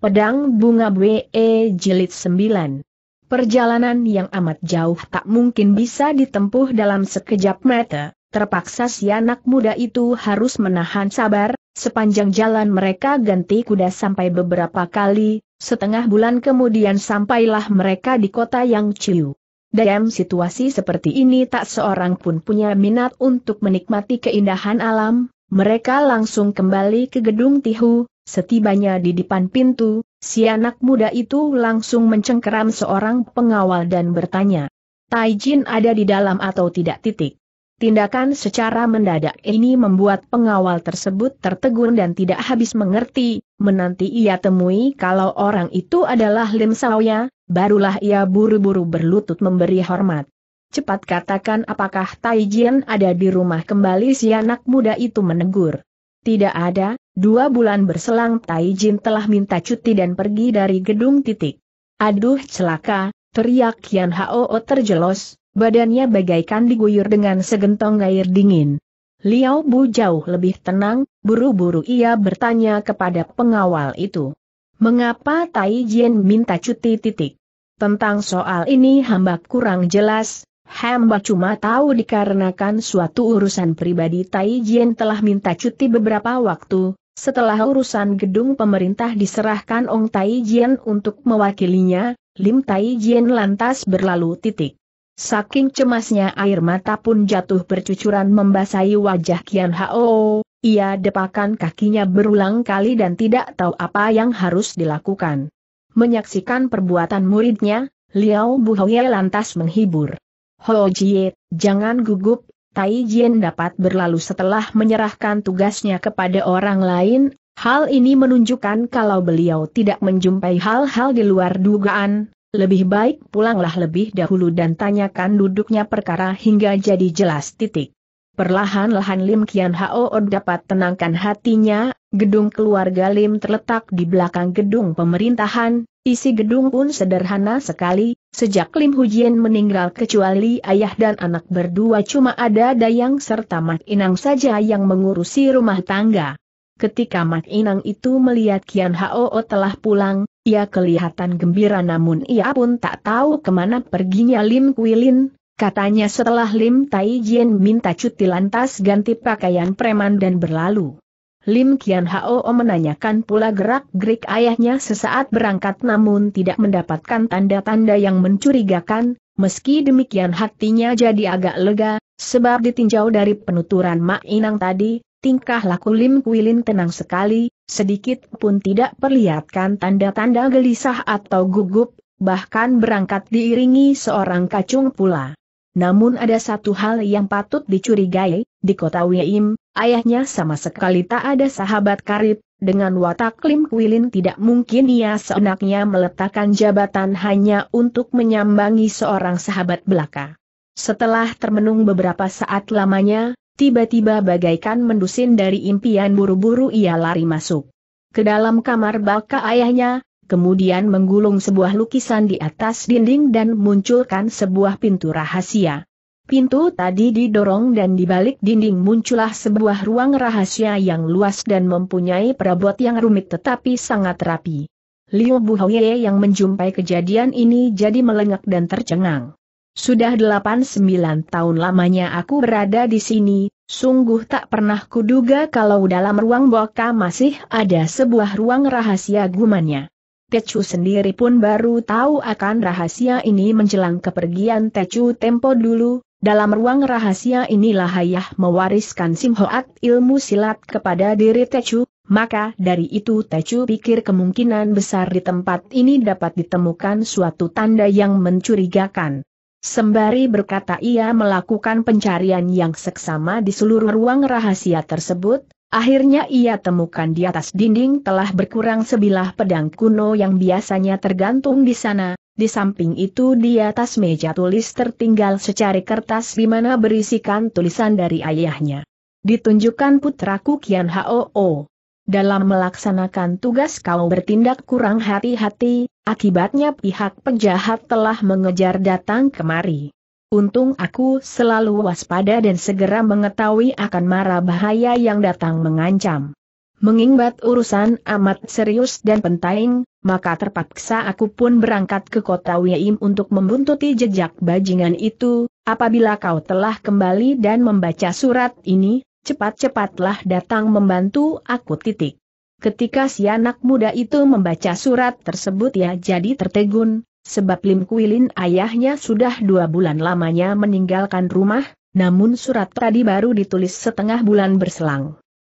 Pedang Bunga BE Jilid 9 Perjalanan yang amat jauh tak mungkin bisa ditempuh dalam sekejap mata, terpaksa si anak muda itu harus menahan sabar, sepanjang jalan mereka ganti kuda sampai beberapa kali, setengah bulan kemudian sampailah mereka di kota yang ciu. Dalam situasi seperti ini tak seorang pun punya minat untuk menikmati keindahan alam, mereka langsung kembali ke gedung Tihu, Setibanya di depan pintu, si anak muda itu langsung mencengkeram seorang pengawal dan bertanya, Taijin ada di dalam atau tidak titik. Tindakan secara mendadak ini membuat pengawal tersebut tertegun dan tidak habis mengerti, menanti ia temui kalau orang itu adalah Lim Saoya, barulah ia buru-buru berlutut memberi hormat. Cepat katakan apakah Taijin ada di rumah kembali si anak muda itu menegur. Tidak ada, Dua bulan berselang Tai Jin telah minta cuti dan pergi dari gedung titik. Aduh celaka, teriak Kian Hao terjelos, badannya bagaikan diguyur dengan segentong air dingin. Liao Bu jauh lebih tenang, buru-buru ia bertanya kepada pengawal itu. Mengapa Tai Jin minta cuti titik? Tentang soal ini hamba kurang jelas, Hamba cuma tahu dikarenakan suatu urusan pribadi Tai Jien telah minta cuti beberapa waktu, setelah urusan gedung pemerintah diserahkan Ong Tai Jien untuk mewakilinya, Lim Tai Jien lantas berlalu titik. Saking cemasnya air mata pun jatuh bercucuran membasahi wajah Kian Hao, ia depakan kakinya berulang kali dan tidak tahu apa yang harus dilakukan. Menyaksikan perbuatan muridnya, Liao Buhoye lantas menghibur. Ho Jie, jangan gugup, Tai dapat berlalu setelah menyerahkan tugasnya kepada orang lain, hal ini menunjukkan kalau beliau tidak menjumpai hal-hal di luar dugaan, lebih baik pulanglah lebih dahulu dan tanyakan duduknya perkara hingga jadi jelas titik. Perlahan-lahan Lim Kian Hao dapat tenangkan hatinya, gedung keluarga Lim terletak di belakang gedung pemerintahan, Isi gedung pun sederhana sekali, sejak Lim Hujian meninggal kecuali ayah dan anak berdua cuma ada Dayang serta Mak Inang saja yang mengurusi rumah tangga. Ketika Mak Inang itu melihat Kian Hao telah pulang, ia kelihatan gembira namun ia pun tak tahu ke mana perginya Lim Kuilin, katanya setelah Lim Tai Jien minta cuti lantas ganti pakaian preman dan berlalu. Lim Kian Hao menanyakan pula gerak-gerik ayahnya sesaat berangkat namun tidak mendapatkan tanda-tanda yang mencurigakan, meski demikian hatinya jadi agak lega, sebab ditinjau dari penuturan Mak Inang tadi, tingkah laku Lim Kuilin tenang sekali, sedikit pun tidak perlihatkan tanda-tanda gelisah atau gugup, bahkan berangkat diiringi seorang kacung pula. Namun ada satu hal yang patut dicurigai, di kota Wim, ayahnya sama sekali tak ada sahabat karib, dengan watak Lim Kwilin tidak mungkin ia seenaknya meletakkan jabatan hanya untuk menyambangi seorang sahabat belaka. Setelah termenung beberapa saat lamanya, tiba-tiba bagaikan mendusin dari impian buru-buru ia lari masuk. Ke dalam kamar baka ayahnya, kemudian menggulung sebuah lukisan di atas dinding dan munculkan sebuah pintu rahasia. Pintu tadi didorong dan di balik dinding muncullah sebuah ruang rahasia yang luas dan mempunyai perabot yang rumit tetapi sangat rapi. Liu Buhoye yang menjumpai kejadian ini jadi melengak dan tercengang. Sudah 8-9 tahun lamanya aku berada di sini, sungguh tak pernah kuduga kalau dalam ruang boka masih ada sebuah ruang rahasia gumannya. Tecu sendiri pun baru tahu akan rahasia ini menjelang kepergian Tecu tempo dulu, dalam ruang rahasia inilah ayah mewariskan simhoat ilmu silat kepada diri Tecu, maka dari itu Tecu pikir kemungkinan besar di tempat ini dapat ditemukan suatu tanda yang mencurigakan. Sembari berkata ia melakukan pencarian yang seksama di seluruh ruang rahasia tersebut, Akhirnya ia temukan di atas dinding telah berkurang sebilah pedang kuno yang biasanya tergantung di sana, di samping itu di atas meja tulis tertinggal secari kertas di mana berisikan tulisan dari ayahnya. Ditunjukkan putraku Kian Hoo. Dalam melaksanakan tugas kau bertindak kurang hati-hati, akibatnya pihak penjahat telah mengejar datang kemari. Untung aku selalu waspada dan segera mengetahui akan mara bahaya yang datang mengancam. Mengingbat urusan amat serius dan penting, maka terpaksa aku pun berangkat ke kota Wiyim untuk membuntuti jejak bajingan itu, apabila kau telah kembali dan membaca surat ini, cepat-cepatlah datang membantu aku titik. Ketika si anak muda itu membaca surat tersebut ya jadi tertegun, sebab Lim Kuilin ayahnya sudah dua bulan lamanya meninggalkan rumah, namun surat tadi baru ditulis setengah bulan berselang.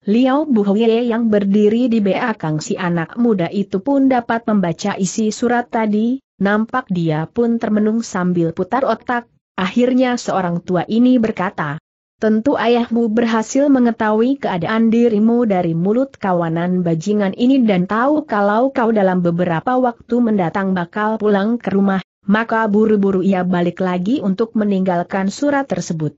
Liao Buhoye yang berdiri di belakang si anak muda itu pun dapat membaca isi surat tadi, nampak dia pun termenung sambil putar otak, akhirnya seorang tua ini berkata, Tentu ayahmu berhasil mengetahui keadaan dirimu dari mulut kawanan bajingan ini dan tahu kalau kau dalam beberapa waktu mendatang bakal pulang ke rumah, maka buru-buru ia balik lagi untuk meninggalkan surat tersebut.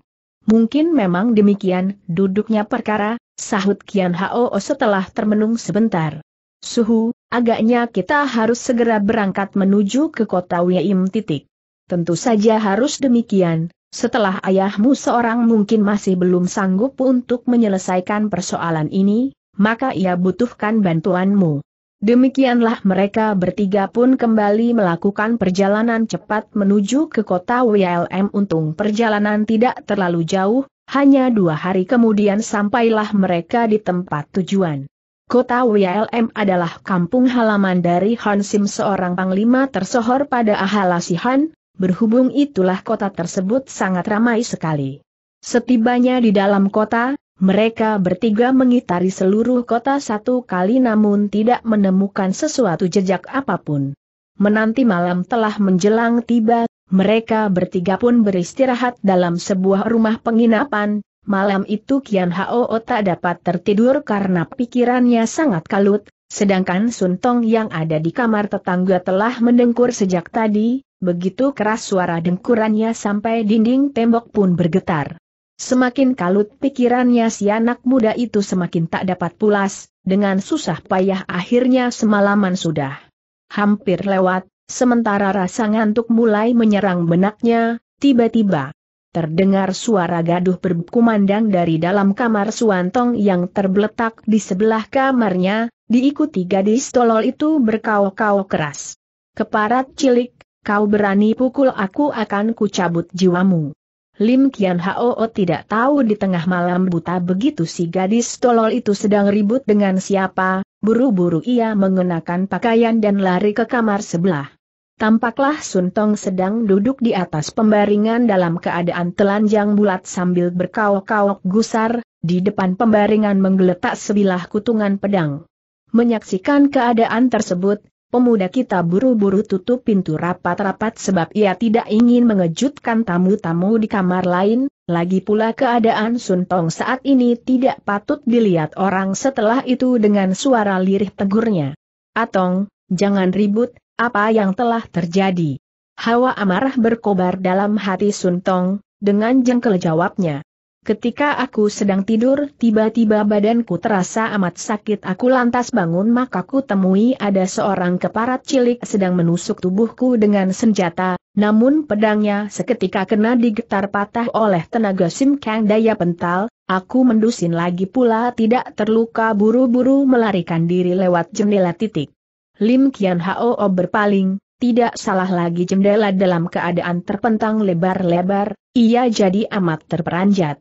Mungkin memang demikian duduknya perkara, sahut Kian Hao setelah termenung sebentar. Suhu, agaknya kita harus segera berangkat menuju ke kota Wiyim titik. Tentu saja harus demikian, setelah ayahmu seorang mungkin masih belum sanggup untuk menyelesaikan persoalan ini, maka ia butuhkan bantuanmu. Demikianlah mereka bertiga pun kembali melakukan perjalanan cepat menuju ke kota WLM untung perjalanan tidak terlalu jauh, hanya dua hari kemudian sampailah mereka di tempat tujuan. Kota WLM adalah kampung halaman dari Han Sim seorang panglima tersohor pada Ahalasihan, berhubung itulah kota tersebut sangat ramai sekali. Setibanya di dalam kota, mereka bertiga mengitari seluruh kota satu kali namun tidak menemukan sesuatu jejak apa pun. Menanti malam telah menjelang tiba, mereka bertiga pun beristirahat dalam sebuah rumah penginapan, malam itu Kian Hao tak dapat tertidur karena pikirannya sangat kalut, sedangkan Suntong yang ada di kamar tetangga telah mendengkur sejak tadi, begitu keras suara dengkurannya sampai dinding tembok pun bergetar. Semakin kalut pikirannya si anak muda itu semakin tak dapat pulas, dengan susah payah akhirnya semalaman sudah hampir lewat, Sementara rasa ngantuk mulai menyerang benaknya, tiba-tiba terdengar suara gaduh berkumandang dari dalam kamar Suantong yang terbeletak di sebelah kamarnya, diikuti gadis tolol itu berkau-kau keras. Keparat cilik, kau berani pukul aku akan kucabut jiwamu. Lim Kian Hao tidak tahu di tengah malam buta begitu si gadis tolol itu sedang ribut dengan siapa, buru-buru ia mengenakan pakaian dan lari ke kamar sebelah. Tampaklah Suntong sedang duduk di atas pembaringan dalam keadaan telanjang bulat sambil berkaok-kaok gusar, di depan pembaringan menggeletak sebilah kutungan pedang. Menyaksikan keadaan tersebut, pemuda kita buru-buru tutup pintu rapat-rapat sebab ia tidak ingin mengejutkan tamu-tamu di kamar lain, lagi pula keadaan Suntong saat ini tidak patut dilihat orang setelah itu dengan suara lirih tegurnya. Atong, jangan ribut, apa yang telah terjadi? Hawa amarah berkobar dalam hati Suntong, dengan jengkel jawabnya. Ketika aku sedang tidur, tiba-tiba badanku terasa amat sakit. Aku lantas bangun maka ku temui ada seorang keparat cilik sedang menusuk tubuhku dengan senjata, namun pedangnya seketika kena digetar patah oleh tenaga Sim Kang daya pental, aku mendusin lagi pula tidak terluka buru-buru melarikan diri lewat jendela titik. Lim Kian Hao berpaling, tidak salah lagi jendela dalam keadaan terpentang lebar-lebar, ia jadi amat terperanjat.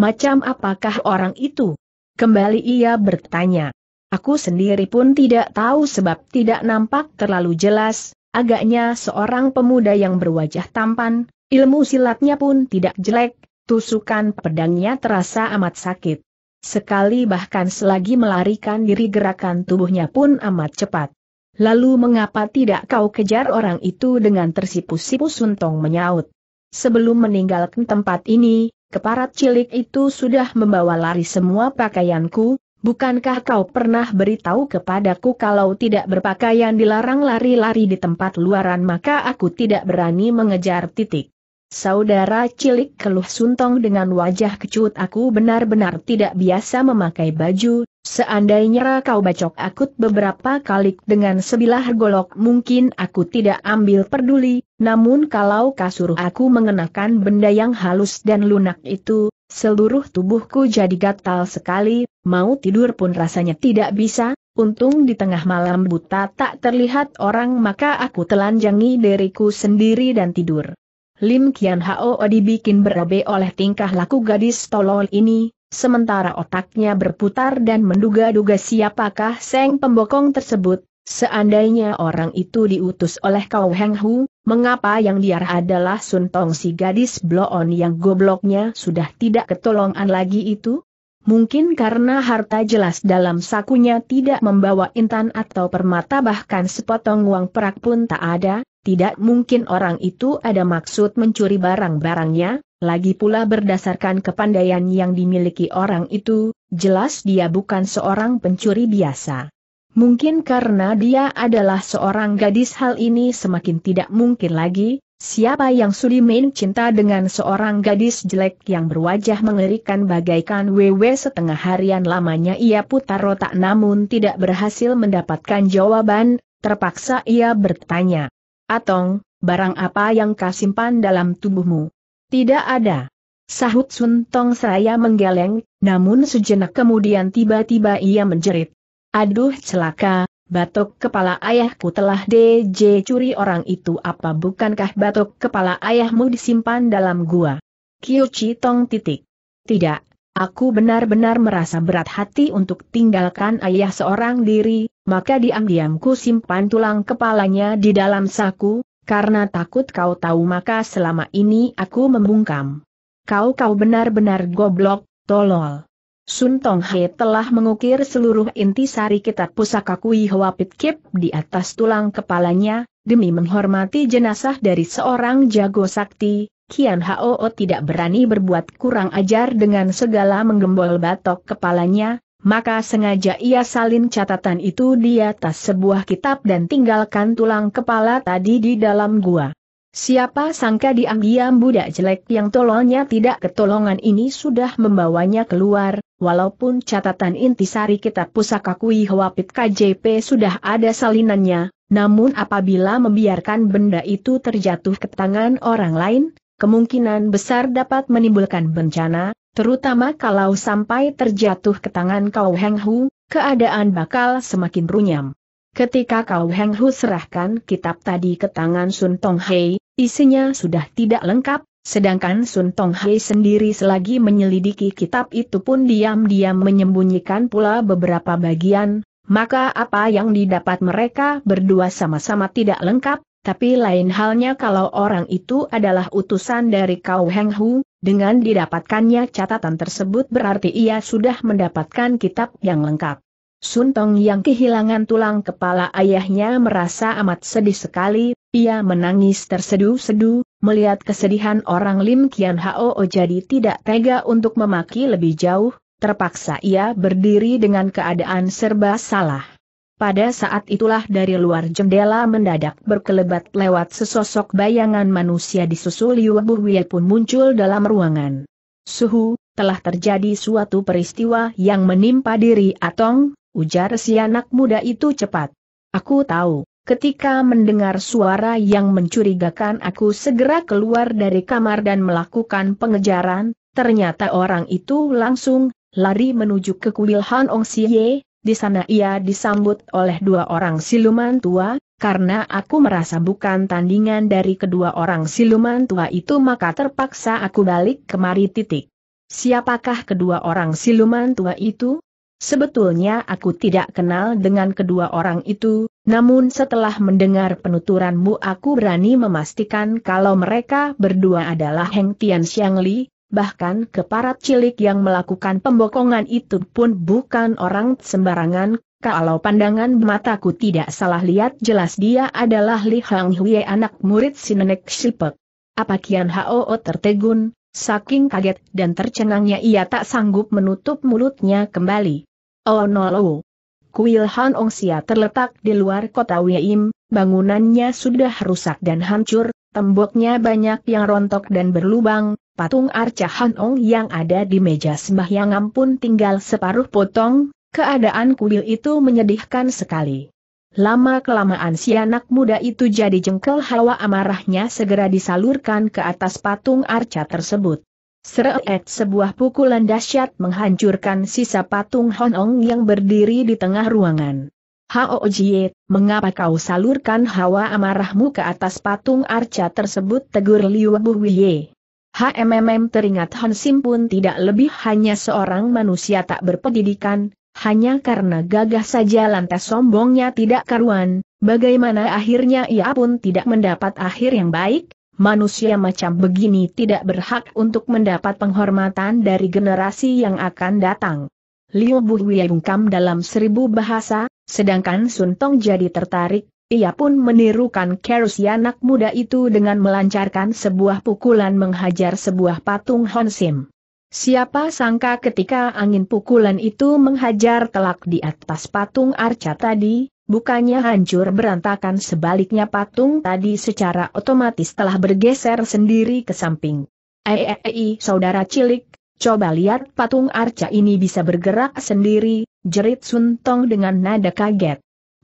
Macam apakah orang itu? Kembali ia bertanya. Aku sendiri pun tidak tahu sebab tidak nampak terlalu jelas, agaknya seorang pemuda yang berwajah tampan, ilmu silatnya pun tidak jelek, tusukan pedangnya terasa amat sakit. Sekali bahkan selagi melarikan diri gerakan tubuhnya pun amat cepat. Lalu mengapa tidak kau kejar orang itu dengan tersipu-sipu Suntong menyaut. Sebelum meninggalkan tempat ini, keparat cilik itu sudah membawa lari semua pakaianku, bukankah kau pernah beritahu kepadaku kalau tidak berpakaian dilarang lari-lari di tempat luaran maka aku tidak berani mengejar titik. Saudara cilik keluh Suntong dengan wajah kecut aku benar-benar tidak biasa memakai baju, Seandainya kau bacok akut beberapa kali dengan sebilah golok mungkin aku tidak ambil peduli, namun kalau kau suruh aku mengenakan benda yang halus dan lunak itu, seluruh tubuhku jadi gatal sekali, mau tidur pun rasanya tidak bisa, untung di tengah malam buta tak terlihat orang maka aku telanjangi diriku sendiri dan tidur. Lim Kian Hao dibikin berobe oleh tingkah laku gadis tolol ini, sementara otaknya berputar dan menduga-duga siapakah Seng pembokong tersebut, Seandainya orang itu diutus oleh Kau Heng Hu, mengapa yang dia adalah Sun Tong si gadis bloon yang gobloknya sudah tidak ketolongan lagi itu? Mungkin karena harta jelas dalam sakunya tidak membawa intan atau permata bahkan sepotong uang perak pun tak ada, tidak mungkin orang itu ada maksud mencuri barang-barangnya, lagi pula berdasarkan kepandaian yang dimiliki orang itu, jelas dia bukan seorang pencuri biasa. Mungkin karena dia adalah seorang gadis hal ini semakin tidak mungkin lagi, siapa yang sudi main cinta dengan seorang gadis jelek yang berwajah mengerikan bagaikan wewe setengah harian lamanya ia putar otak namun tidak berhasil mendapatkan jawaban, terpaksa ia bertanya. Atong, barang apa yang kau simpan dalam tubuhmu? Tidak ada. Sahut Sun Tong saya menggeleng, namun sejenak kemudian tiba-tiba ia menjerit. Aduh celaka, batok kepala ayahku telah DJ curi orang itu apa bukankah batok kepala ayahmu disimpan dalam gua? Kiu Tong titik. Tidak, aku benar-benar merasa berat hati untuk tinggalkan ayah seorang diri, maka diam-diam ku simpan tulang kepalanya di dalam saku, karena takut kau tahu maka selama ini aku membungkam. Kau kau benar-benar goblok, tolol. Sun Tong He telah mengukir seluruh inti sari kitab pusaka Kui Hwa Pit Kip di atas tulang kepalanya, demi menghormati jenazah dari seorang jago sakti, Kian Hao tidak berani berbuat kurang ajar dengan segala menggembol batok kepalanya, maka sengaja ia salin catatan itu di atas sebuah kitab dan tinggalkan tulang kepala tadi di dalam gua. Siapa sangka diam-diam budak jelek yang tolongnya tidak ketolongan ini sudah membawanya keluar, walaupun catatan intisari kitab pusaka Kui Hwapit KJP sudah ada salinannya, namun apabila membiarkan benda itu terjatuh ke tangan orang lain, kemungkinan besar dapat menimbulkan bencana, terutama kalau sampai terjatuh ke tangan Kau Heng Hu, keadaan bakal semakin runyam. Ketika Kau Heng Hu serahkan kitab tadi ke tangan Sun Tong Hei, isinya sudah tidak lengkap, sedangkan Sun Tong Hei sendiri selagi menyelidiki kitab itu pun diam-diam menyembunyikan pula beberapa bagian, maka apa yang didapat mereka berdua sama-sama tidak lengkap, tapi lain halnya kalau orang itu adalah utusan dari Kau Heng Hu, dengan didapatkannya catatan tersebut berarti ia sudah mendapatkan kitab yang lengkap. Sun Tong yang kehilangan tulang kepala ayahnya merasa amat sedih sekali, ia menangis terseduh-seduh, melihat kesedihan orang Lim Kian Hao jadi tidak tega untuk memaki lebih jauh, terpaksa ia berdiri dengan keadaan serba salah. Pada saat itulah dari luar jendela mendadak berkelebat lewat sesosok bayangan manusia disusul Yu Buhwie pun muncul dalam ruangan. Suhu, telah terjadi suatu peristiwa yang menimpa diri Atong, ujar si anak muda itu cepat. Aku tahu, ketika mendengar suara yang mencurigakan aku segera keluar dari kamar dan melakukan pengejaran, ternyata orang itu langsung lari menuju ke kuil Han Ong Siye, di sana ia disambut oleh dua orang siluman tua, karena aku merasa bukan tandingan dari kedua orang siluman tua itu maka terpaksa aku balik kemari titik. Siapakah kedua orang siluman tua itu? Sebetulnya aku tidak kenal dengan kedua orang itu, namun setelah mendengar penuturanmu aku berani memastikan kalau mereka berdua adalah Heng Tian Xiang Li, bahkan keparat cilik yang melakukan pembokongan itu pun bukan orang sembarangan, kalau pandangan mataku tidak salah lihat jelas dia adalah Li Hang Hui anak murid si nenek Shipek. Apa Kian Hao tertegun, saking kaget dan tercengangnya ia tak sanggup menutup mulutnya kembali. Oh no lo. Kuil Han Ong Sia terletak di luar kota Wieim, bangunannya sudah rusak dan hancur, temboknya banyak yang rontok dan berlubang, patung arca Han Ong yang ada di meja sembahyang pun tinggal separuh potong, keadaan kuil itu menyedihkan sekali. Lama-kelamaan si anak muda itu jadi jengkel hawa amarahnya segera disalurkan ke atas patung arca tersebut. Seret sebuah pukulan dahsyat menghancurkan sisa patung Honong yang berdiri di tengah ruangan. Hao Jie, mengapa kau salurkan hawa amarahmu ke atas patung arca tersebut tegur Liu Buhye. HMMM teringat Han Sim pun tidak lebih hanya seorang manusia tak berpendidikan, hanya karena gagah saja lantas sombongnya tidak karuan, bagaimana akhirnya ia pun tidak mendapat akhir yang baik, manusia macam begini tidak berhak untuk mendapat penghormatan dari generasi yang akan datang. Liu Buhui bungkam dalam seribu bahasa, sedangkan Sun Tong jadi tertarik, ia pun menirukan Kerusi anak muda itu dengan melancarkan sebuah pukulan menghajar sebuah patung Hon Sim. Siapa sangka ketika angin pukulan itu menghajar telak di atas patung arca tadi, Bukannya hancur berantakan sebaliknya patung tadi secara otomatis telah bergeser sendiri ke samping. Eh saudara cilik, coba lihat patung arca ini bisa bergerak sendiri, jerit Suntong dengan nada kaget.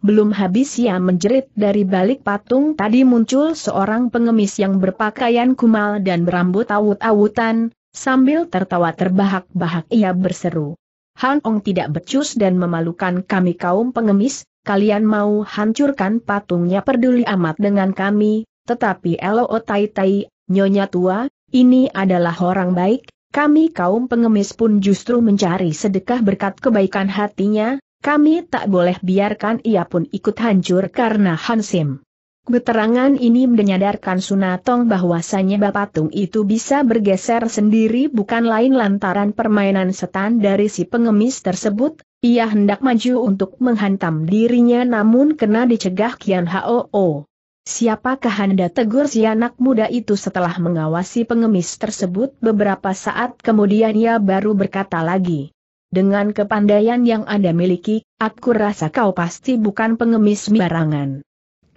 Belum habis ia menjerit dari balik patung tadi muncul seorang pengemis yang berpakaian kumal dan berambut awut-awutan, sambil tertawa terbahak-bahak ia berseru. Han Ong tidak becus dan memalukan kami kaum pengemis, kalian mau hancurkan patungnya peduli amat dengan kami, tetapi Elo Tai Tai, Nyonya tua, ini adalah orang baik, kami kaum pengemis pun justru mencari sedekah berkat kebaikan hatinya, kami tak boleh biarkan ia pun ikut hancur karena Hansim. Keterangan ini menyadarkan Sunatong bahwasanya Bapatung itu bisa bergeser sendiri bukan lain lantaran permainan setan dari si pengemis tersebut, ia hendak maju untuk menghantam dirinya namun kena dicegah Kian Hoo. Siapakah Anda tegur si anak muda itu setelah mengawasi pengemis tersebut beberapa saat kemudian ia baru berkata lagi. Dengan kepandaian yang Anda miliki, aku rasa kau pasti bukan pengemis barangan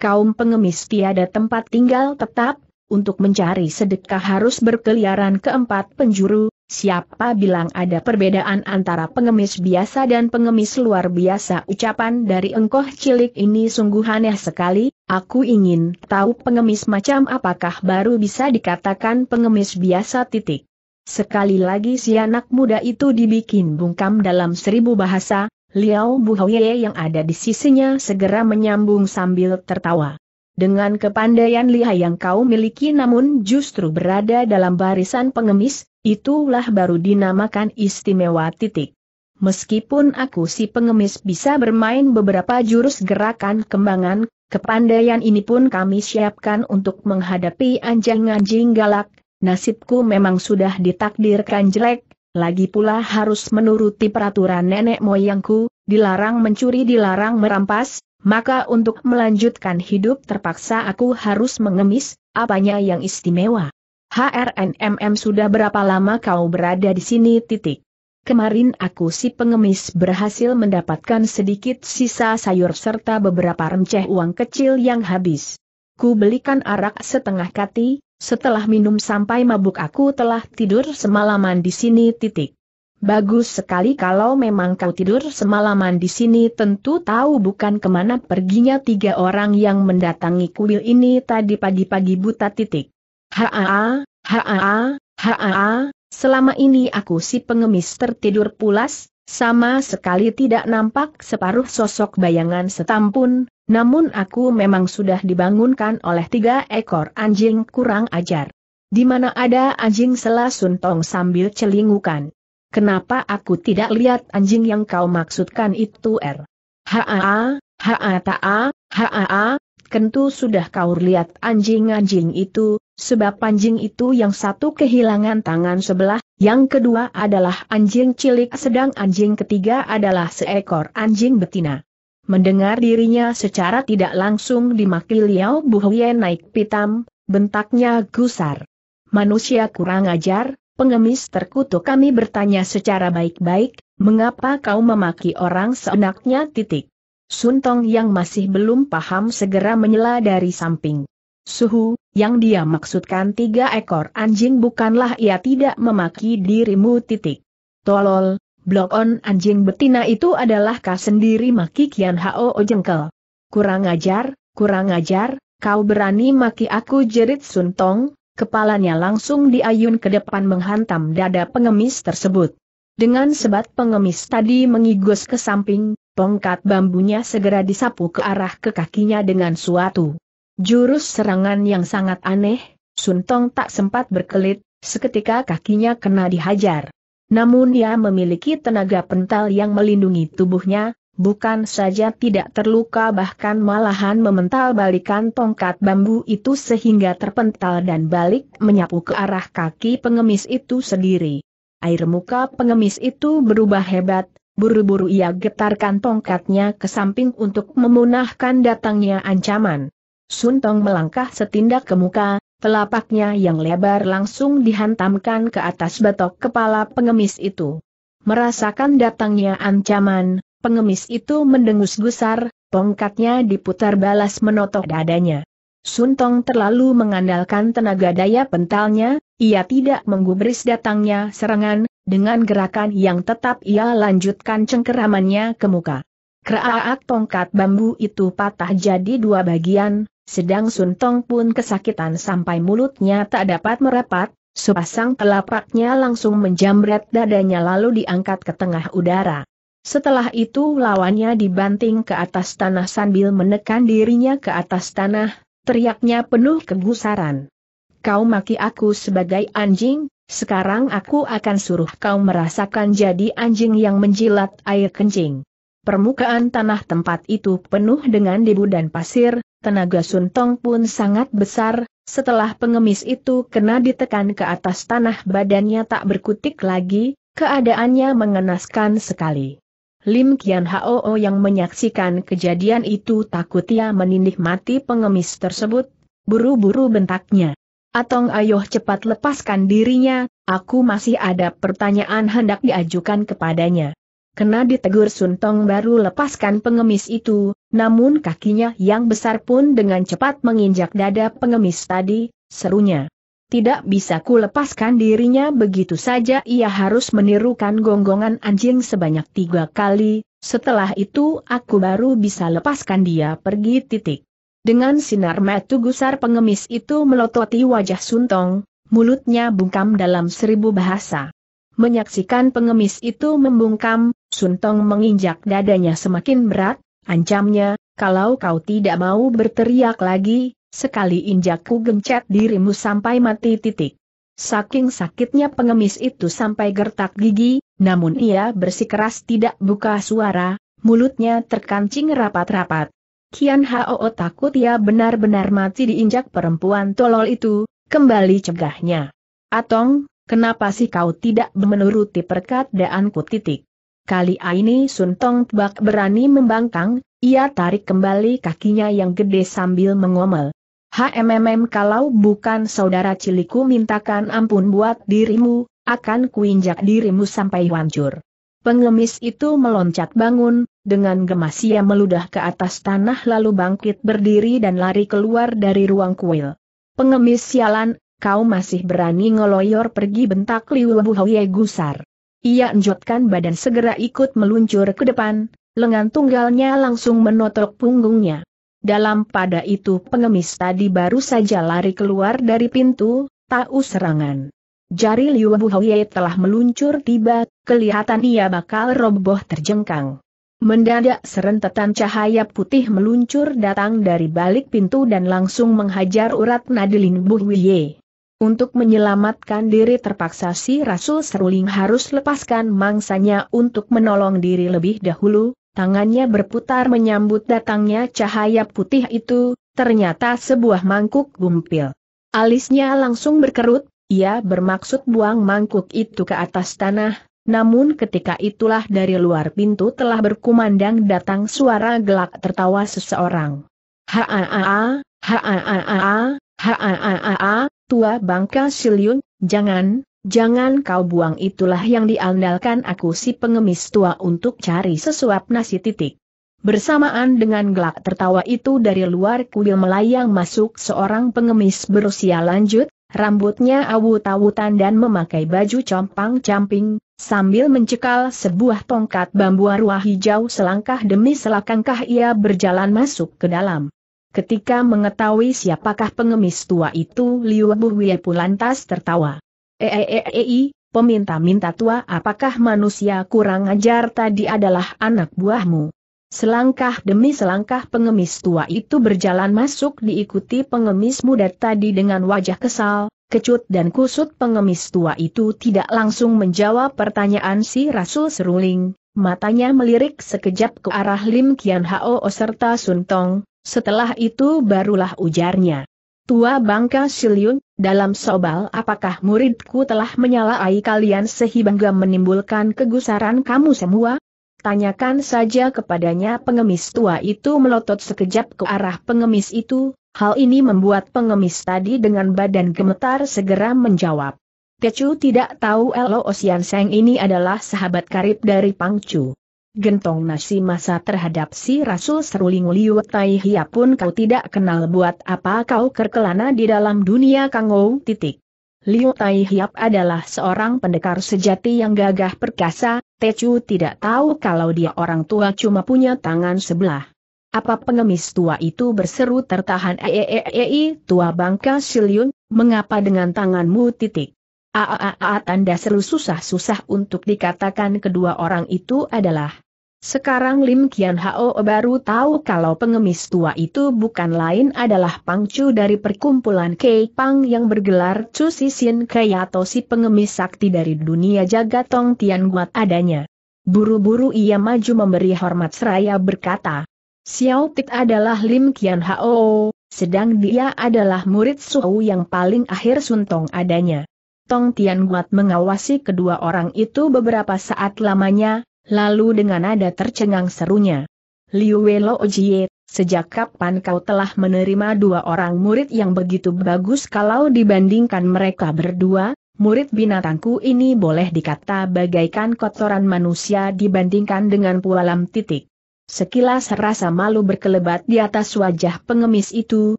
kaum pengemis tiada tempat tinggal tetap, untuk mencari sedekah harus berkeliaran ke empat penjuru, siapa bilang ada perbedaan antara pengemis biasa dan pengemis luar biasa ucapan dari engkoh cilik ini sungguh aneh sekali, aku ingin tahu pengemis macam apakah baru bisa dikatakan pengemis biasa titik. Sekali lagi si anak muda itu dibikin bungkam dalam seribu bahasa, Liao Buhoye yang ada di sisinya segera menyambung sambil tertawa. Dengan kepandaian liha yang kau miliki namun justru berada dalam barisan pengemis, itulah baru dinamakan istimewa titik. Meskipun aku si pengemis bisa bermain beberapa jurus gerakan kembangan, kepandaian ini pun kami siapkan untuk menghadapi anjing-anjing galak, nasibku memang sudah ditakdirkan jelek, lagi pula harus menuruti peraturan nenek moyangku, dilarang mencuri dilarang merampas, maka untuk melanjutkan hidup terpaksa aku harus mengemis, apanya yang istimewa. HRNMM sudah berapa lama kau berada di sini titik. Kemarin aku si pengemis berhasil mendapatkan sedikit sisa sayur serta beberapa renceh uang kecil yang habis. Ku belikan arak setengah kati, setelah minum sampai mabuk aku telah tidur semalaman di sini titik. Bagus sekali kalau memang kau tidur semalaman di sini tentu tahu bukan ke mana perginya tiga orang yang mendatangi kuil ini tadi pagi-pagi buta titik. Haa, haa, haa, selama ini aku si pengemis tertidur pulas, sama sekali tidak nampak separuh sosok bayangan setampun, namun aku memang sudah dibangunkan oleh tiga ekor anjing kurang ajar. Di mana ada anjing selasun tong sambil celingukan. Kenapa aku tidak lihat anjing yang kau maksudkan itu er? Haa, haa taa, haa, tentu sudah kau lihat anjing-anjing itu, sebab anjing itu yang satu kehilangan tangan sebelah, yang kedua adalah anjing cilik sedang anjing ketiga adalah seekor anjing betina. Mendengar dirinya secara tidak langsung dimaki Liao Buhye naik pitam, bentaknya gusar. Manusia kurang ajar, pengemis terkutuk kami bertanya secara baik-baik, mengapa kau memaki orang seenaknya titik. Suntong yang masih belum paham segera menyela dari samping. Suhu, yang dia maksudkan tiga ekor anjing bukanlah ia tidak memaki dirimu titik. Tolol, blok on anjing betina itu adalah kau sendiri maki Kian Hao jengkel. Kurang ajar, kurang ajar, kau berani maki aku jerit Suntong, kepalanya langsung diayun ke depan menghantam dada pengemis tersebut. Dengan sebat pengemis tadi mengigos ke samping, tongkat bambunya segera disapu ke arah ke kakinya dengan suatu jurus serangan yang sangat aneh, Suntong tak sempat berkelit, seketika kakinya kena dihajar. Namun dia memiliki tenaga pental yang melindungi tubuhnya, bukan saja tidak terluka bahkan malahan memental balikan tongkat bambu itu sehingga terpental dan balik menyapu ke arah kaki pengemis itu sendiri. Air muka pengemis itu berubah hebat, buru-buru ia getarkan tongkatnya ke samping untuk memunahkan datangnya ancaman. Suntong melangkah setindak ke muka, telapaknya yang lebar langsung dihantamkan ke atas batok kepala pengemis itu. Merasakan datangnya ancaman, pengemis itu mendengus gusar, tongkatnya diputar balas menotok dadanya. Suntong terlalu mengandalkan tenaga daya pentalnya, ia tidak menggubris datangnya serangan, dengan gerakan yang tetap ia lanjutkan cengkeramannya ke muka. Keraak tongkat bambu itu patah jadi dua bagian, sedang Suntong pun kesakitan sampai mulutnya tak dapat merapat, sepasang telapaknya langsung menjamret dadanya lalu diangkat ke tengah udara. Setelah itu lawannya dibanting ke atas tanah sambil menekan dirinya ke atas tanah, teriaknya penuh kegusaran. Kau maki aku sebagai anjing, sekarang aku akan suruh kau merasakan jadi anjing yang menjilat air kencing. Permukaan tanah tempat itu penuh dengan debu dan pasir, tenaga Suntong pun sangat besar, setelah pengemis itu kena ditekan ke atas tanah badannya tak berkutik lagi, keadaannya mengenaskan sekali. Lim Kian Hoo yang menyaksikan kejadian itu takut ia menindih mati pengemis tersebut, buru-buru bentaknya. Atong ayo cepat lepaskan dirinya, aku masih ada pertanyaan hendak diajukan kepadanya. Kena ditegur Suntong baru lepaskan pengemis itu, namun kakinya yang besar pun dengan cepat menginjak dada pengemis tadi, serunya. Tidak bisa ku lepaskan dirinya begitu saja ia harus menirukan gonggongan anjing sebanyak tiga kali, setelah itu aku baru bisa lepaskan dia pergi titik. Dengan sinar mata gusar pengemis itu melototi wajah Suntong, mulutnya bungkam dalam seribu bahasa. Menyaksikan pengemis itu membungkam, Suntong menginjak dadanya semakin berat, ancamnya, kalau kau tidak mau berteriak lagi, sekali injakku gencet dirimu sampai mati titik. Saking sakitnya pengemis itu sampai gertak gigi, namun ia bersikeras tidak buka suara, mulutnya terkancing rapat-rapat. Kian Hao takut ia benar-benar mati diinjak perempuan tolol itu, kembali cegahnya. Atong, kenapa sih kau tidak menuruti perkataanku titik? Kali ini Suntong Bak berani membangkang, ia tarik kembali kakinya yang gede sambil mengomel. HMMM kalau bukan saudara ciliku mintakan ampun buat dirimu, akan kuinjak dirimu sampai hancur. Pengemis itu meloncat bangun, dengan gemas ia meludah ke atas tanah lalu bangkit berdiri dan lari keluar dari ruang kuil. Pengemis sialan, kau masih berani ngeloyor pergi bentak Liu Buhoye gusar. Ia enjotkan badan segera ikut meluncur ke depan, lengan tunggalnya langsung menotok punggungnya. Dalam pada itu pengemis tadi baru saja lari keluar dari pintu, tahu serangan. Jari Liu Buhoye telah meluncur tiba, kelihatan ia bakal roboh terjengkang. Mendadak serentetan cahaya putih meluncur datang dari balik pintu dan langsung menghajar urat Nadelin Buhwiye. Untuk menyelamatkan diri terpaksa si Rasul Seruling harus lepaskan mangsanya untuk menolong diri lebih dahulu, tangannya berputar menyambut datangnya cahaya putih itu, ternyata sebuah mangkuk gumpil. Alisnya langsung berkerut, ia bermaksud buang mangkuk itu ke atas tanah, namun ketika itulah dari luar pintu telah berkumandang datang suara gelak tertawa seseorang. Ha-a-a-a, ha-a-a-a, ha-a-a-a, tua bangka Silyun, jangan, jangan kau buang itulah yang diandalkan aku si pengemis tua untuk cari sesuap nasi titik. Bersamaan dengan gelak tertawa itu dari luar kuil melayang masuk seorang pengemis berusia lanjut, rambutnya awut-awutan dan memakai baju compang-camping, sambil mencekal sebuah tongkat bambu arwah hijau selangkah demi selangkah ia berjalan masuk ke dalam. Ketika mengetahui siapakah pengemis tua itu Liu Buhwie pun lantas tertawa. Eeeei, peminta-minta tua apakah manusia kurang ajar tadi adalah anak buahmu? Selangkah demi selangkah pengemis tua itu berjalan masuk diikuti pengemis muda tadi dengan wajah kesal, kecut dan kusut pengemis tua itu tidak langsung menjawab pertanyaan si Rasul Seruling, matanya melirik sekejap ke arah Lim Kian Hao serta Sun Tong, setelah itu barulah ujarnya. Tua Bangka Silyun, dalam sobal apakah muridku telah menyalai kalian sehingga menimbulkan kegusaran kamu semua? Tanyakan saja kepadanya pengemis tua itu melotot sekejap ke arah pengemis itu, hal ini membuat pengemis tadi dengan badan gemetar segera menjawab. Tecu tidak tahu Elo Osian Seng ini adalah sahabat karib dari Pangcu. Gentong nasi masa terhadap si Rasul seruling Liu Tai Hia pun kau tidak kenal buat apa kau kerkelana di dalam dunia Kangou titik. Liu Tai Hiap adalah seorang pendekar sejati yang gagah perkasa, Tecu tidak tahu kalau dia orang tua cuma punya tangan sebelah. Apa pengemis tua itu berseru tertahan eeeei tua bangka Silyun, mengapa dengan tanganmu titik? Aaaa tanda seru susah-susah untuk dikatakan kedua orang itu adalah sekarang Lim Kian Hao baru tahu kalau pengemis tua itu bukan lain adalah Pangcu dari perkumpulan Kei Pang yang bergelar Chu Sisin Kei atau si pengemis sakti dari dunia jagat Tong Tian Guat adanya. Buru-buru ia maju memberi hormat seraya berkata, Xiao Pit adalah Lim Kian Hao, sedang dia adalah murid Suhu yang paling akhir Suntong adanya. Tong Tian Guat mengawasi kedua orang itu beberapa saat lamanya, Lalu dengan nada tercengang serunya. Liu Welo Ojie, sejak kapan kau telah menerima dua orang murid yang begitu bagus kalau dibandingkan mereka berdua? Murid binatangku ini boleh dikata bagaikan kotoran manusia dibandingkan dengan pualam titik. Sekilas rasa malu berkelebat di atas wajah pengemis itu,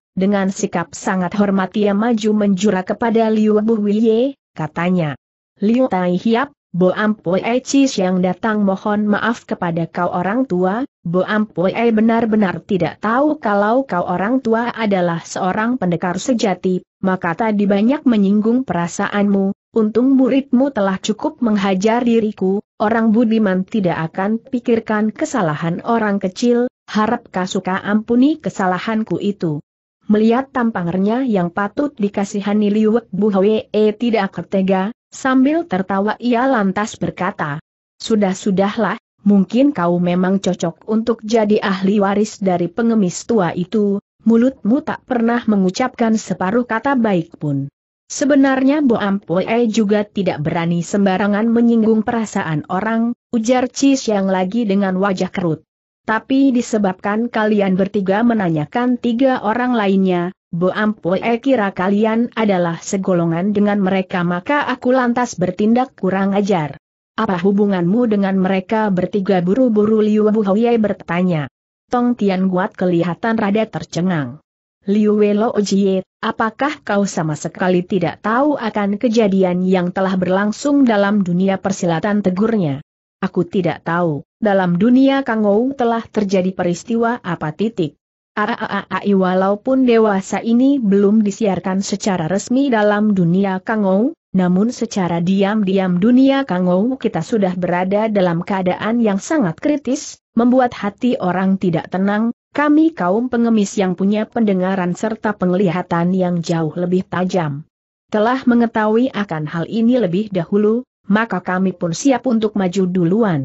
dengan sikap sangat hormat ia maju menjura kepada Liu Buhwiye, katanya. Liu Tai Hiap, Bo Ampoi Cis yang datang mohon maaf kepada kau orang tua, Bo Ampoi benar-benar tidak tahu kalau kau orang tua adalah seorang pendekar sejati, maka tadi banyak menyinggung perasaanmu, untung muridmu telah cukup menghajar diriku, orang budiman tidak akan pikirkan kesalahan orang kecil, harap kau suka ampuni kesalahanku itu. Melihat tampangnya yang patut dikasihani Liwek Hwe tidak ketega, Sambil tertawa ia lantas berkata, Sudah-sudahlah, mungkin kau memang cocok untuk jadi ahli waris dari pengemis tua itu, mulutmu tak pernah mengucapkan separuh kata baik pun. Sebenarnya Bo Ampoe juga tidak berani sembarangan menyinggung perasaan orang, ujar Cis yang lagi dengan wajah kerut. Tapi disebabkan kalian bertiga menanyakan tiga orang lainnya, Bo Ampoe kira kalian adalah segolongan dengan mereka maka aku lantas bertindak kurang ajar. Apa hubunganmu dengan mereka bertiga buru-buru Liu Buhoye bertanya. Tong Tian Guat kelihatan rada tercengang. Liu Welo Ojie, apakah kau sama sekali tidak tahu akan kejadian yang telah berlangsung dalam dunia persilatan tegurnya? Aku tidak tahu, dalam dunia Kangou telah terjadi peristiwa apa titik. Aaai walaupun dewasa ini belum disiarkan secara resmi dalam dunia Kangou, namun secara diam-diam dunia Kangou kita sudah berada dalam keadaan yang sangat kritis, membuat hati orang tidak tenang, kami kaum pengemis yang punya pendengaran serta penglihatan yang jauh lebih tajam. Telah mengetahui akan hal ini lebih dahulu, maka kami pun siap untuk maju duluan.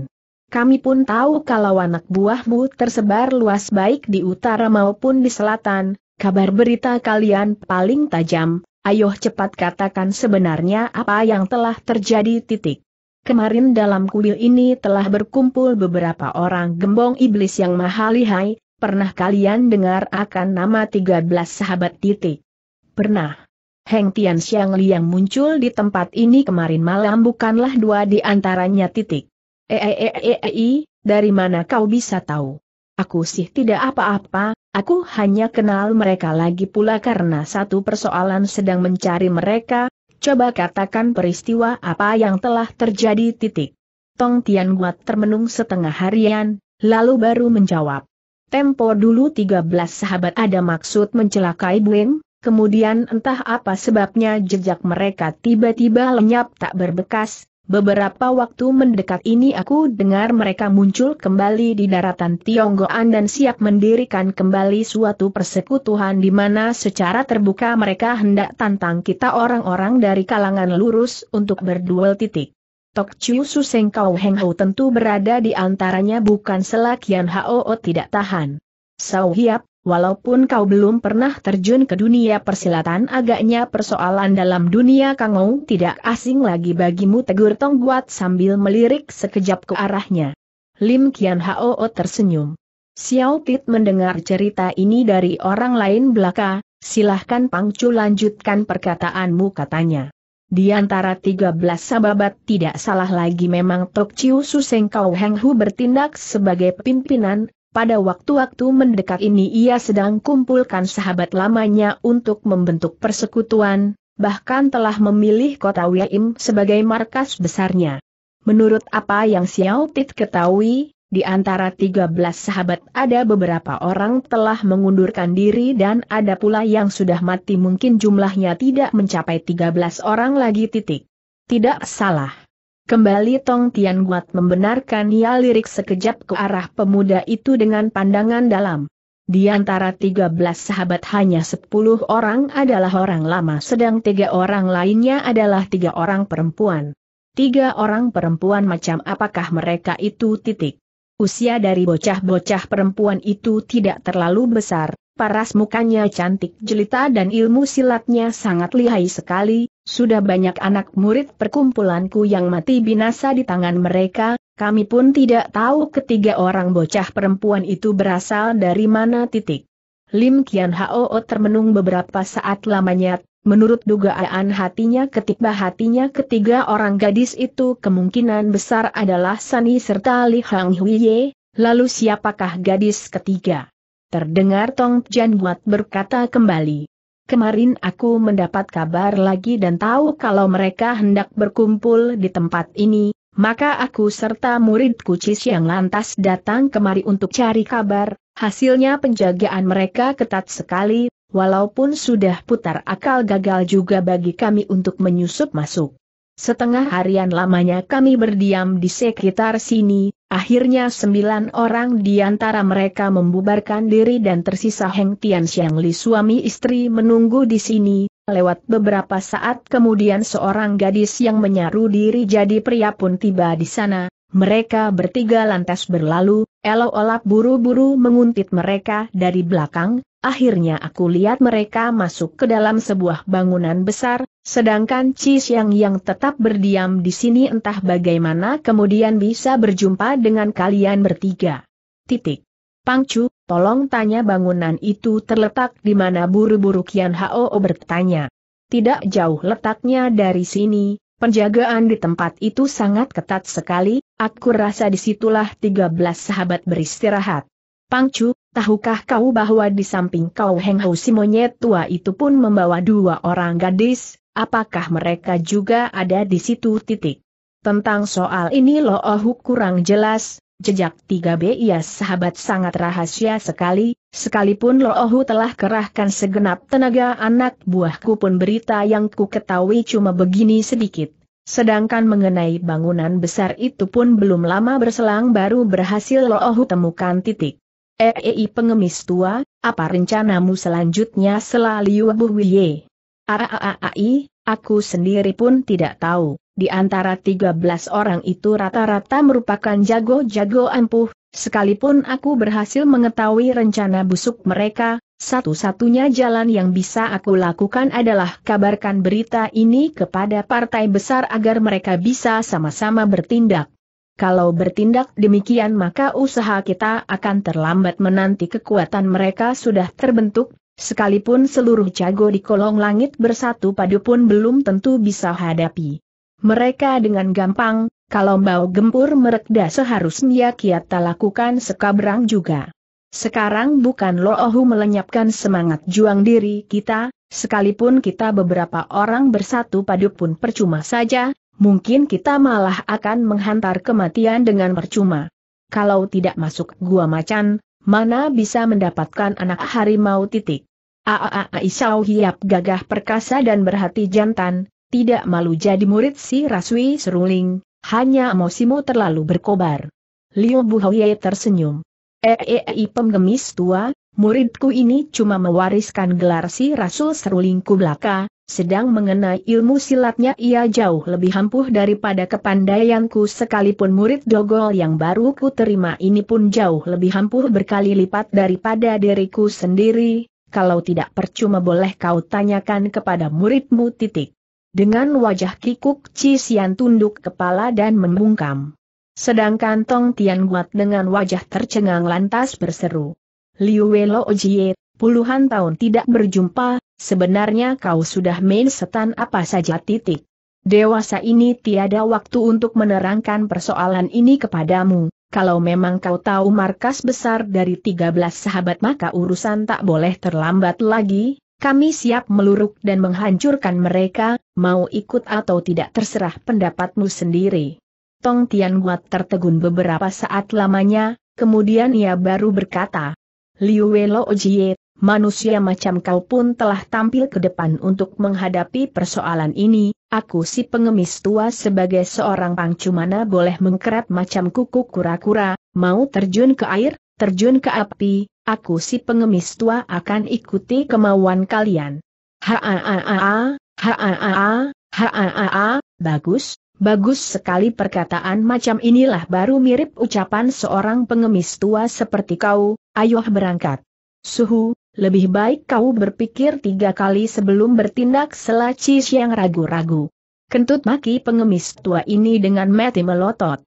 Kami pun tahu kalau anak buahmu tersebar luas baik di utara maupun di selatan, kabar berita kalian paling tajam, ayo cepat katakan sebenarnya apa yang telah terjadi titik. Kemarin dalam kuil ini telah berkumpul beberapa orang gembong iblis yang mahal lihai, pernah kalian dengar akan nama 13 sahabat titik? Pernah. Heng Tian Xiang Liang muncul di tempat ini kemarin malam bukanlah dua di antaranya titik. Eeeei, dari mana kau bisa tahu? Aku sih tidak apa-apa, aku hanya kenal mereka lagi pula karena satu persoalan sedang mencari mereka, coba katakan peristiwa apa yang telah terjadi titik. Tong Tian Guat termenung setengah harian, lalu baru menjawab. Tempo dulu 13 sahabat ada maksud mencelakai Buim, kemudian entah apa sebabnya jejak mereka tiba-tiba lenyap tak berbekas, Beberapa waktu mendekat ini aku dengar mereka muncul kembali di daratan Tionggoan dan siap mendirikan kembali suatu persekutuan di mana secara terbuka mereka hendak tantang kita orang-orang dari kalangan lurus untuk berduel titik. Tok Chiu Suseng Kau Heng Ho tentu berada di antaranya bukan selakian Hao tidak tahan. Sao Hiap, Walaupun kau belum pernah terjun ke dunia persilatan agaknya persoalan dalam dunia kangou tidak asing lagi bagimu tegur Tong Guat sambil melirik sekejap ke arahnya. Lim Kian Hao tersenyum. Xiao Tit mendengar cerita ini dari orang lain belaka, silahkan Pangcu lanjutkan perkataanmu katanya. Di antara 13 sahabat tidak salah lagi memang Tok Chiu Suseng Kau Heng Hu bertindak sebagai pimpinan, pada waktu-waktu mendekat ini ia sedang kumpulkan sahabat lamanya untuk membentuk persekutuan, bahkan telah memilih kota Wim sebagai markas besarnya. Menurut apa yang Xiao Tit ketahui, di antara 13 sahabat ada beberapa orang telah mengundurkan diri dan ada pula yang sudah mati mungkin jumlahnya tidak mencapai 13 orang lagi titik. Tidak salah. Kembali Tong Tian Guat membenarkan ia lirik sekejap ke arah pemuda itu dengan pandangan dalam. Di antara 13 sahabat hanya 10 orang adalah orang lama sedang tiga orang lainnya adalah tiga orang perempuan. Tiga orang perempuan macam apakah mereka itu titik. Usia dari bocah-bocah perempuan itu tidak terlalu besar, paras mukanya cantik jelita dan ilmu silatnya sangat lihai sekali, sudah banyak anak murid perkumpulanku yang mati binasa di tangan mereka, kami pun tidak tahu ketiga orang bocah perempuan itu berasal dari mana titik. Lim Kian Hao termenung beberapa saat lamanya, menurut dugaan hatinya ketiba hatinya ketiga orang gadis itu kemungkinan besar adalah Sani serta Li Hang Huiye, lalu siapakah gadis ketiga? Terdengar Tong Jan Buat berkata kembali. Kemarin aku mendapat kabar lagi dan tahu kalau mereka hendak berkumpul di tempat ini, maka aku serta murid kucis yang lantas datang kemari untuk cari kabar, hasilnya penjagaan mereka ketat sekali, walaupun sudah putar akal gagal juga bagi kami untuk menyusup masuk. Setengah harian lamanya kami berdiam di sekitar sini, akhirnya sembilan orang di antara mereka membubarkan diri dan tersisa Heng Tian Xiang Li suami istri menunggu di sini, lewat beberapa saat kemudian seorang gadis yang menyaru diri jadi pria pun tiba di sana, mereka bertiga lantas berlalu, elo-olap buru-buru menguntit mereka dari belakang, akhirnya aku lihat mereka masuk ke dalam sebuah bangunan besar, sedangkan Ci Xiang yang tetap berdiam di sini entah bagaimana kemudian bisa berjumpa dengan kalian bertiga. Titik. Pangcu, tolong tanya bangunan itu terletak di mana buru-buru Kian Hao bertanya. Tidak jauh letaknya dari sini, penjagaan di tempat itu sangat ketat sekali, aku rasa di situlah 13 sahabat beristirahat. Pangcu, tahukah kau bahwa di samping kau Heng Hou si monyet tua itu pun membawa dua orang gadis, apakah mereka juga ada di situ titik. Tentang soal ini Loohu kurang jelas, jejak 3B ia sahabat sangat rahasia sekali, sekalipun Loohu telah kerahkan segenap tenaga anak buahku pun berita yang ku ketahui cuma begini sedikit. Sedangkan mengenai bangunan besar itu pun belum lama berselang baru berhasil Loohu temukan titik. EEI pengemis tua, apa rencanamu selanjutnya selalu Wiye? Aaai, aku sendiri pun tidak tahu, di antara 13 orang itu rata-rata merupakan jago-jago ampuh, sekalipun aku berhasil mengetahui rencana busuk mereka, satu-satunya jalan yang bisa aku lakukan adalah kabarkan berita ini kepada partai besar agar mereka bisa sama-sama bertindak. Kalau bertindak demikian maka usaha kita akan terlambat menanti kekuatan mereka sudah terbentuk, sekalipun seluruh jago di kolong langit bersatu padu pun belum tentu bisa hadapi. Mereka dengan gampang, kalau mau gempur merekda seharusnya kita lakukan sekabrang juga. Sekarang bukan loohu melenyapkan semangat juang diri kita, sekalipun kita beberapa orang bersatu padu pun percuma saja, mungkin kita malah akan menghantar kematian dengan percuma. Kalau tidak masuk gua macan, mana bisa mendapatkan anak harimau titik. Aa Isau Hiap gagah perkasa dan berhati jantan, tidak malu jadi murid si Raswi Seruling, hanya emosimu terlalu berkobar. Liu Buhoye tersenyum. Eei pengemis tua, muridku ini cuma mewariskan gelar si Rasul Seruling Kublaka, sedang mengenai ilmu silatnya ia jauh lebih ampuh daripada kepandaianku sekalipun murid dogol yang baru ku terima ini pun jauh lebih ampuh berkali lipat daripada diriku sendiri, kalau tidak percuma boleh kau tanyakan kepada muridmu titik. Dengan wajah kikuk Cisian tunduk kepala dan membungkam. Sedangkan Tong Tian Guat dengan wajah tercengang lantas berseru. Liu Welo Ojie, puluhan tahun tidak berjumpa, Sebenarnya kau sudah main setan apa saja titik. Dewasa ini tiada waktu untuk menerangkan persoalan ini kepadamu. Kalau memang kau tahu markas besar dari 13 sahabat maka urusan tak boleh terlambat lagi, kami siap meluruk dan menghancurkan mereka, mau ikut atau tidak terserah pendapatmu sendiri. Tong Tian Guat tertegun beberapa saat lamanya, kemudian ia baru berkata, Liu Welo Ojie, manusia macam kau pun telah tampil ke depan untuk menghadapi persoalan ini, aku si pengemis tua sebagai seorang pangcumana boleh mengkerat macam kuku kura-kura, mau terjun ke air, terjun ke api, aku si pengemis tua akan ikuti kemauan kalian. Ha-a-a-a, ha-a-a-a, ha-a-a-a, bagus, bagus sekali perkataan macam inilah baru mirip ucapan seorang pengemis tua seperti kau, ayo berangkat. Suhu, lebih baik kau berpikir tiga kali sebelum bertindak selaci yang ragu-ragu. Kentut maki pengemis tua ini dengan mati melotot.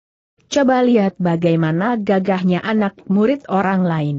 Coba lihat bagaimana gagahnya anak murid orang lain.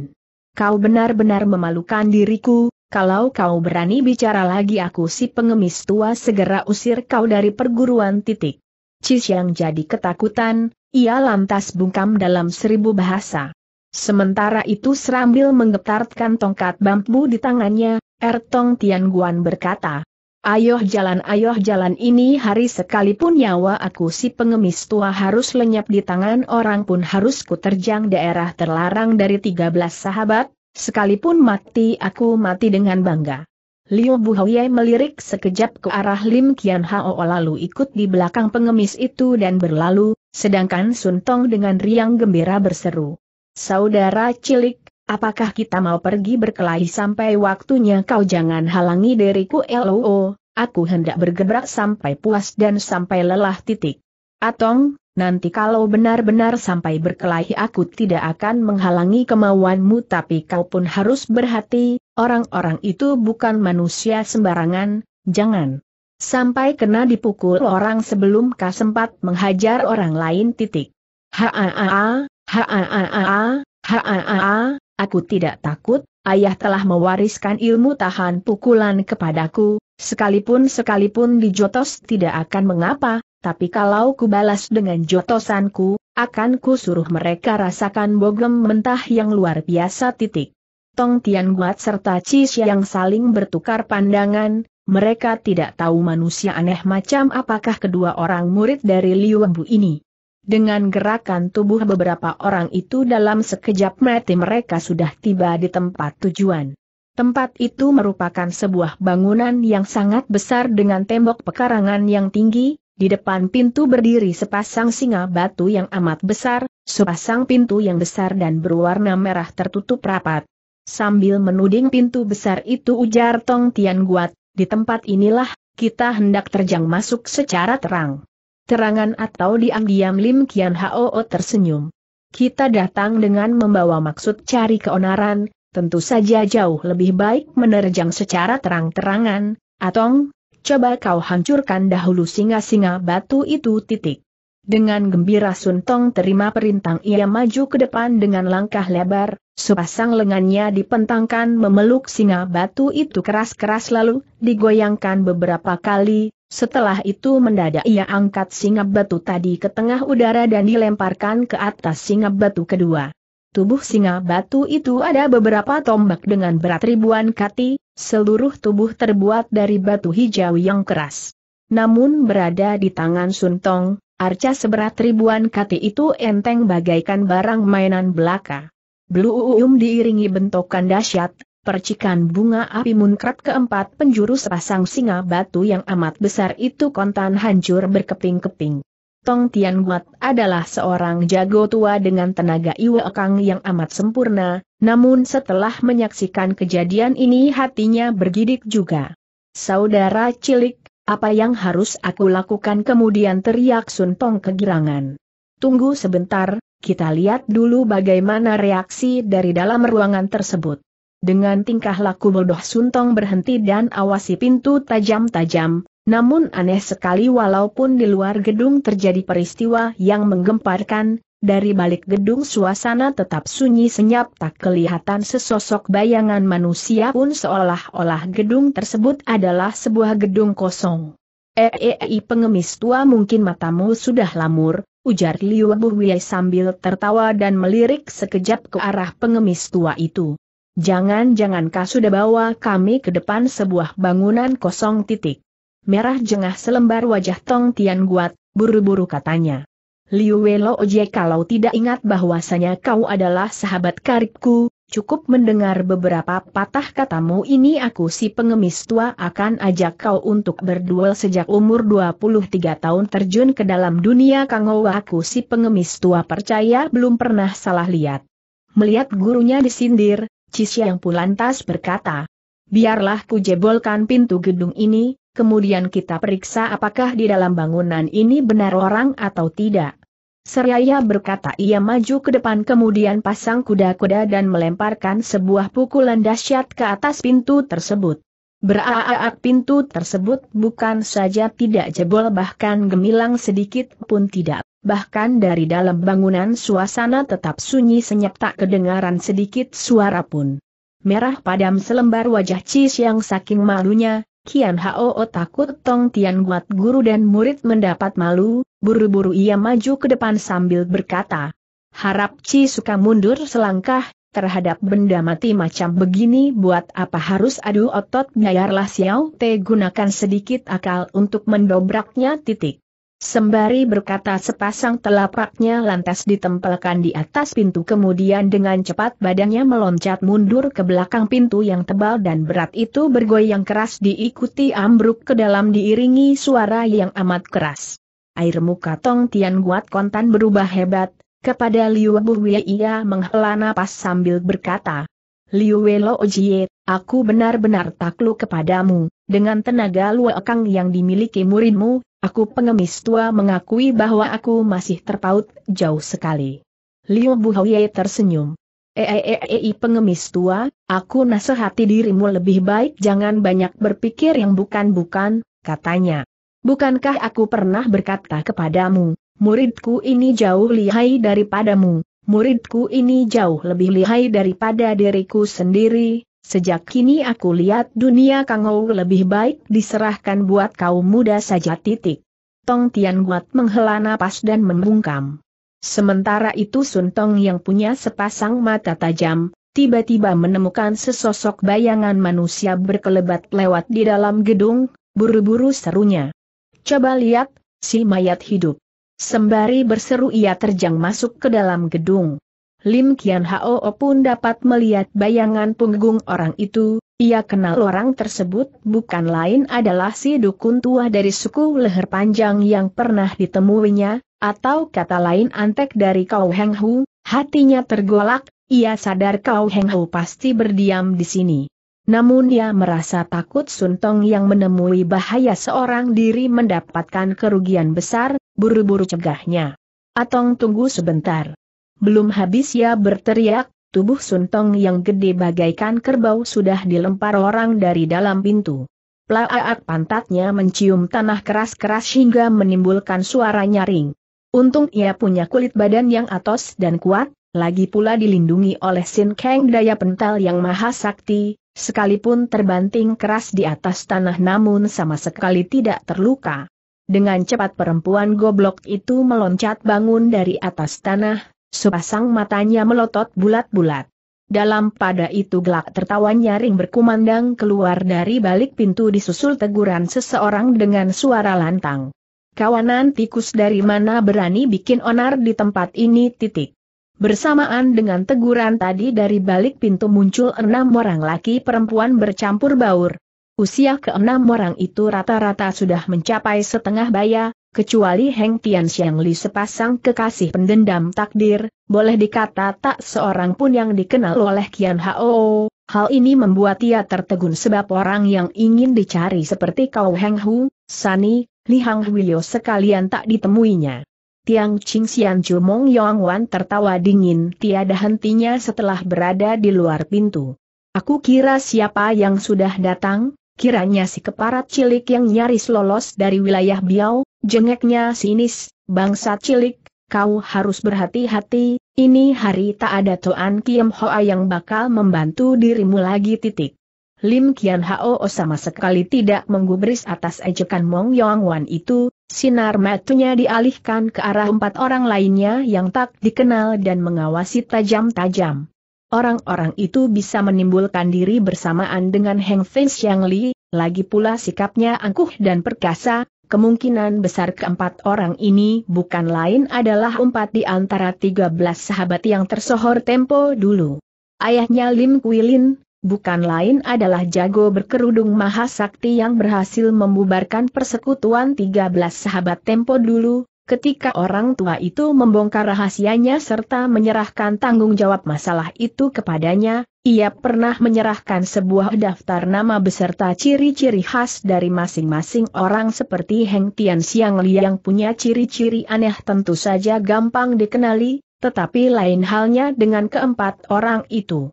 Kau benar-benar memalukan diriku, kalau kau berani bicara lagi aku si pengemis tua segera usir kau dari perguruan titik. yang jadi ketakutan, ia lantas bungkam dalam seribu bahasa. Sementara itu serambil menggetarkan tongkat bambu di tangannya, Ertong Tian Guan berkata, Ayo jalan ayo jalan ini hari sekalipun nyawa aku si pengemis tua harus lenyap di tangan orang pun harus ku terjang daerah terlarang dari 13 sahabat, sekalipun mati aku mati dengan bangga. Liu Buhoye melirik sekejap ke arah Lim Kian Hao lalu ikut di belakang pengemis itu dan berlalu, sedangkan Sun Tong dengan riang gembira berseru. Saudara cilik, apakah kita mau pergi berkelahi sampai waktunya kau jangan halangi diriku LOO, aku hendak bergebrak sampai puas dan sampai lelah titik. Atong, nanti kalau benar-benar sampai berkelahi aku tidak akan menghalangi kemauanmu tapi kau pun harus berhati, orang-orang itu bukan manusia sembarangan, jangan. Sampai kena dipukul orang sebelum kau sempat menghajar orang lain titik. Haa, Haa, haa, aku tidak takut, ayah telah mewariskan ilmu tahan pukulan kepadaku, sekalipun sekalipun dijotos tidak akan mengapa, tapi kalau ku balas dengan jotosanku, akan ku suruh mereka rasakan bogem mentah yang luar biasa titik. Tong Tian Guat serta Cis yang saling bertukar pandangan, mereka tidak tahu manusia aneh macam apakah kedua orang murid dari Liu Bu ini. Dengan gerakan tubuh beberapa orang itu dalam sekejap mati mereka sudah tiba di tempat tujuan. Tempat itu merupakan sebuah bangunan yang sangat besar dengan tembok pekarangan yang tinggi, di depan pintu berdiri sepasang singa batu yang amat besar, sepasang pintu yang besar dan berwarna merah tertutup rapat. Sambil menuding pintu besar itu ujar Tong Tian Guat, di tempat inilah, kita hendak terjang masuk secara terang terangan atau diam-diam Lim Kian Hao tersenyum. Kita datang dengan membawa maksud cari keonaran, tentu saja jauh lebih baik menerjang secara terang-terangan, Atong, coba kau hancurkan dahulu singa-singa batu itu titik. Dengan gembira Suntong terima perintah ia maju ke depan dengan langkah lebar, sepasang lengannya dipentangkan memeluk singa batu itu keras-keras lalu digoyangkan beberapa kali, setelah itu mendadak ia angkat singa batu tadi ke tengah udara dan dilemparkan ke atas singa batu kedua. Tubuh singa batu itu ada beberapa tombak dengan berat ribuan kati, seluruh tubuh terbuat dari batu hijau yang keras. Namun berada di tangan Suntong, arca seberat ribuan kati itu enteng bagaikan barang mainan belaka. Blue diiringi bentokan dahsyat, percikan bunga api munkrat keempat penjuru sepasang singa batu yang amat besar itu kontan hancur berkeping-keping. Tong Tian Guat adalah seorang jago tua dengan tenaga Iwa Kang yang amat sempurna, namun setelah menyaksikan kejadian ini hatinya bergidik juga. Saudara cilik, apa yang harus aku lakukan kemudian teriak Sun Tong kegirangan. Tunggu sebentar, kita lihat dulu bagaimana reaksi dari dalam ruangan tersebut. Dengan tingkah laku bodoh Suntong berhenti dan awasi pintu tajam-tajam, namun aneh sekali walaupun di luar gedung terjadi peristiwa yang menggemparkan, dari balik gedung suasana tetap sunyi senyap tak kelihatan sesosok bayangan manusia pun seolah-olah gedung tersebut adalah sebuah gedung kosong. Eh, eh, pengemis tua mungkin matamu sudah lamur, ujar Liu Buhwei sambil tertawa dan melirik sekejap ke arah pengemis tua itu. Jangan-jangan kau sudah bawa kami ke depan sebuah bangunan kosong titik. Merah jengah selembar wajah Tong Tian Guat, buru-buru katanya. Liu Welo Oje kalau tidak ingat bahwasanya kau adalah sahabat karibku, cukup mendengar beberapa patah katamu ini aku si pengemis tua akan ajak kau untuk berduel sejak umur 23 tahun terjun ke dalam dunia kangou aku si pengemis tua percaya belum pernah salah lihat. Melihat gurunya disindir, Yang Pulantas berkata, biarlah ku jebolkan pintu gedung ini, kemudian kita periksa apakah di dalam bangunan ini benar orang atau tidak. Seraya berkata ia maju ke depan kemudian pasang kuda-kuda dan melemparkan sebuah pukulan dahsyat ke atas pintu tersebut. Beraak pintu tersebut bukan saja tidak jebol bahkan gemilang sedikit pun tidak. Bahkan dari dalam bangunan suasana tetap sunyi senyap tak kedengaran sedikit suara pun. Merah padam selembar wajah Cis yang saking malunya, Kian Hao takut Tong Tian buat guru dan murid mendapat malu, buru-buru ia maju ke depan sambil berkata, harap Ci suka mundur selangkah, terhadap benda mati macam begini buat apa harus adu otot biarlah Xiao Te gunakan sedikit akal untuk mendobraknya titik. Sembari berkata sepasang telapaknya lantas ditempelkan di atas pintu kemudian dengan cepat badannya meloncat mundur ke belakang pintu yang tebal dan berat itu bergoyang keras diikuti ambruk ke dalam diiringi suara yang amat keras. Air muka Tong Tian Guat kontan berubah hebat, kepada Liu Buhwe ia menghela napas sambil berkata, Liu Welo Ojie, aku benar-benar takluk kepadamu, dengan tenaga luakang yang dimiliki muridmu, Aku pengemis tua mengakui bahwa aku masih terpaut jauh sekali. Liu Buhoye tersenyum. Eh, eh, eh, pengemis tua, aku nasihati dirimu lebih baik jangan banyak berpikir yang bukan-bukan, katanya. Bukankah aku pernah berkata kepadamu, muridku ini jauh lihai daripadamu, muridku ini jauh lebih lihai daripada diriku sendiri, Sejak kini aku lihat dunia Kangou lebih baik diserahkan buat kaum muda saja titik. Tong Tian Guat menghela napas dan membungkam. Sementara itu Sun Tong yang punya sepasang mata tajam, tiba-tiba menemukan sesosok bayangan manusia berkelebat lewat di dalam gedung, buru-buru serunya. Coba lihat, si mayat hidup. Sembari berseru ia terjang masuk ke dalam gedung. Lim Kian Hao pun dapat melihat bayangan punggung orang itu, ia kenal orang tersebut bukan lain adalah si dukun tua dari suku leher panjang yang pernah ditemuinya, atau kata lain antek dari Kau Heng Hu, hatinya tergolak, ia sadar Kau Heng Hu pasti berdiam di sini. Namun ia merasa takut Suntong yang menemui bahaya seorang diri mendapatkan kerugian besar, buru-buru cegahnya. Atong tunggu sebentar. Belum habis ia berteriak, tubuh Suntong yang gede bagaikan kerbau sudah dilempar orang dari dalam pintu. Plaak pantatnya mencium tanah keras-keras hingga menimbulkan suara nyaring. Untung ia punya kulit badan yang atos dan kuat, lagi pula dilindungi oleh Sin Kang daya pental yang maha sakti, sekalipun terbanting keras di atas tanah namun sama sekali tidak terluka. Dengan cepat perempuan goblok itu meloncat bangun dari atas tanah, Sepasang matanya melotot bulat-bulat. Dalam pada itu gelak tertawa nyaring berkumandang keluar dari balik pintu disusul teguran seseorang dengan suara lantang. Kawanan tikus dari mana berani bikin onar di tempat ini titik. Bersamaan dengan teguran tadi dari balik pintu muncul enam orang laki perempuan bercampur baur. Usia keenam orang itu rata-rata sudah mencapai setengah baya, kecuali Heng Tian Xiang Li sepasang kekasih pendendam takdir, boleh dikata tak seorang pun yang dikenal oleh Kian Hao. Hal ini membuat ia tertegun sebab orang yang ingin dicari seperti Kau Heng Hu, Sani, Li Hang Huio sekalian tak ditemuinya. Tiang Ching Sian Chu Mong Yong Wan tertawa dingin tiada hentinya setelah berada di luar pintu. Aku kira siapa yang sudah datang, kiranya si keparat cilik yang nyaris lolos dari wilayah Biao, jengeknya sinis, bangsa cilik, kau harus berhati-hati, ini hari tak ada Toan Kiem Hoa yang bakal membantu dirimu lagi titik. Lim Kian Hao sama sekali tidak menggubris atas ejekan Mong Yong Wan itu, sinar matanya dialihkan ke arah empat orang lainnya yang tak dikenal dan mengawasi tajam-tajam. Orang-orang itu bisa menimbulkan diri bersamaan dengan Heng Fei Xiang Li, lagi pula sikapnya angkuh dan perkasa, kemungkinan besar keempat orang ini bukan lain adalah empat di antara tiga belas sahabat yang tersohor tempo dulu. Ayahnya Lim Kuilin, bukan lain adalah jago berkerudung Mahasakti yang berhasil membubarkan persekutuan 13 sahabat tempo dulu, ketika orang tua itu membongkar rahasianya serta menyerahkan tanggung jawab masalah itu kepadanya, ia pernah menyerahkan sebuah daftar nama beserta ciri-ciri khas dari masing-masing orang seperti Heng Tian Siang Li yang punya ciri-ciri aneh tentu saja gampang dikenali, tetapi lain halnya dengan keempat orang itu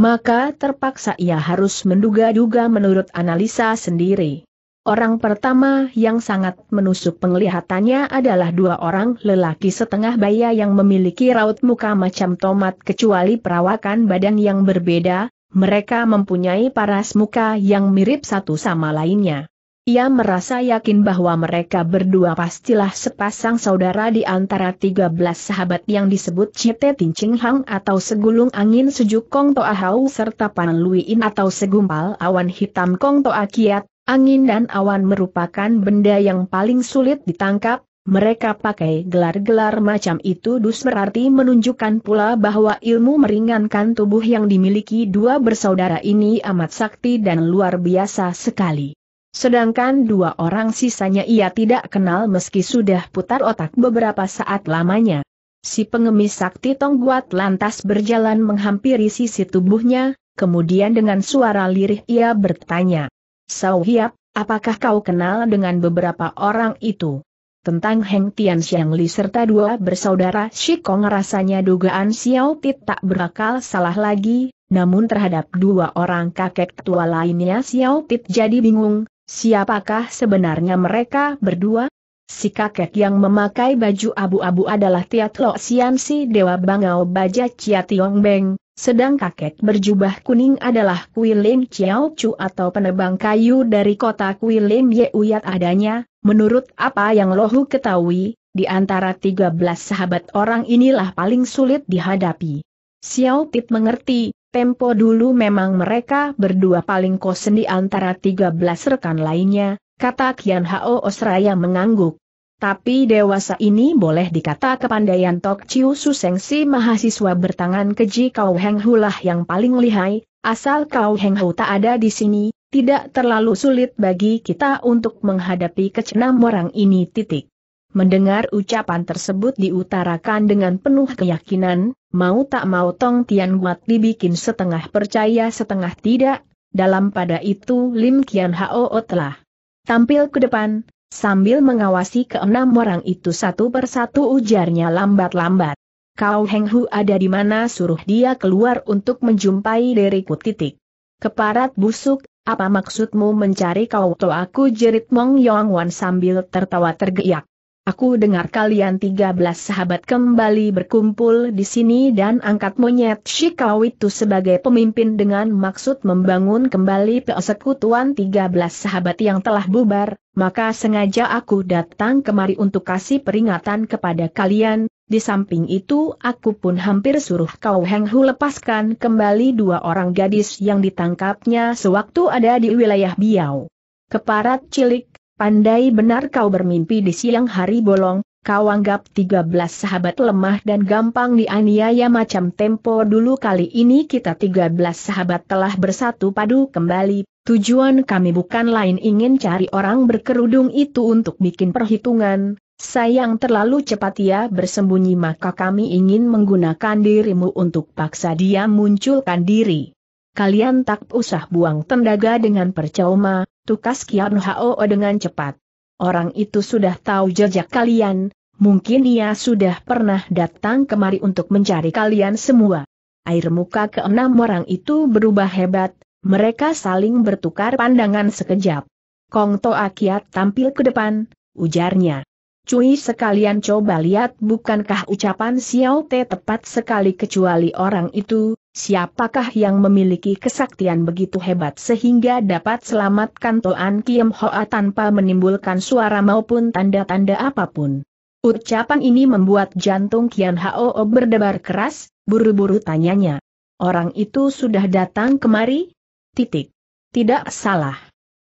maka terpaksa ia harus menduga-duga menurut analisa sendiri. Orang pertama yang sangat menusuk penglihatannya adalah dua orang lelaki setengah baya yang memiliki raut muka macam tomat kecuali perawakan badan yang berbeda, mereka mempunyai paras muka yang mirip satu sama lainnya. Ia merasa yakin bahwa mereka berdua pastilah sepasang saudara di antara 13 sahabat yang disebut Cite Tincing Hang atau segulung angin sejuk Kong Toa Hau serta Pan Luiin atau segumpal awan hitam Kong Toa Kiat. Angin dan awan merupakan benda yang paling sulit ditangkap, mereka pakai gelar-gelar macam itu dus berarti menunjukkan pula bahwa ilmu meringankan tubuh yang dimiliki dua bersaudara ini amat sakti dan luar biasa sekali. Sedangkan dua orang sisanya ia tidak kenal meski sudah putar otak beberapa saat lamanya. Si pengemis sakti Tongguat lantas berjalan menghampiri sisi tubuhnya, kemudian dengan suara lirih ia bertanya. Sao Hiap, apakah kau kenal dengan beberapa orang itu? Tentang Heng Tian Xiang Li serta dua bersaudara Shikong rasanya dugaan Xiao Tit tak berakal salah lagi, namun terhadap dua orang kakek tua lainnya Xiao Tit jadi bingung, Siapakah sebenarnya mereka berdua? Si kakek yang memakai baju abu-abu adalah Tiat Lo Sian si Dewa Bangau Baja Chia Tiong Beng, sedang kakek berjubah kuning adalah Kui Lim Chiao Chu atau penebang kayu dari kota Kui Lim Ye Uyat adanya, menurut apa yang Lohu ketahui, di antara 13 sahabat orang inilah paling sulit dihadapi. Xiao Tit mengerti, Tempo dulu memang mereka berdua paling kosen di antara 13 rekan lainnya, kata Kian Hao Osraya mengangguk. Tapi dewasa ini boleh dikata kepandaian Tok Chiu Suseng si mahasiswa bertangan keji Kau Heng Hu lah yang paling lihai, asal Kau Heng Hu tak ada di sini, tidak terlalu sulit bagi kita untuk menghadapi kecenam orang ini titik. Mendengar ucapan tersebut diutarakan dengan penuh keyakinan, mau tak mau Tong Tian Guat dibikin setengah percaya setengah tidak, dalam pada itu Lim Kian Hao telah tampil ke depan, sambil mengawasi keenam orang itu satu persatu ujarnya lambat-lambat. Kau Heng Hu ada di mana suruh dia keluar untuk menjumpai diriku titik. Keparat busuk, apa maksudmu mencari kau to aku jerit Mong Yong Wan sambil tertawa tergeyak. Aku dengar kalian 13 sahabat kembali berkumpul di sini dan angkat monyet Shikau itu sebagai pemimpin dengan maksud membangun kembali persekutuan 13 sahabat yang telah bubar, maka sengaja aku datang kemari untuk kasih peringatan kepada kalian, di samping itu aku pun hampir suruh kau Heng Hu lepaskan kembali dua orang gadis yang ditangkapnya sewaktu ada di wilayah Biau. Keparat cilik, Pandai benar kau bermimpi di siang hari bolong, kau anggap 13 sahabat lemah dan gampang dianiaya macam tempo dulu kali ini kita 13 sahabat telah bersatu padu kembali, tujuan kami bukan lain ingin cari orang berkerudung itu untuk bikin perhitungan, sayang terlalu cepat ia bersembunyi maka kami ingin menggunakan dirimu untuk paksa dia munculkan diri. Kalian tak usah buang tenaga dengan percuma, tukas Kian Hao dengan cepat. Orang itu sudah tahu jejak kalian, mungkin ia sudah pernah datang kemari untuk mencari kalian semua. Air muka keenam orang itu berubah hebat, mereka saling bertukar pandangan sekejap. Kong Toa Kiat tampil ke depan, ujarnya. Cui sekalian coba lihat bukankah ucapan Xiao Te tepat sekali kecuali orang itu, Siapakah yang memiliki kesaktian begitu hebat sehingga dapat selamatkan Toan Kiem Hoa tanpa menimbulkan suara maupun tanda-tanda apa pun? Ucapan ini membuat jantung Kian Hao berdebar keras, buru-buru tanyanya. Orang itu sudah datang kemari? Titik. Tidak salah.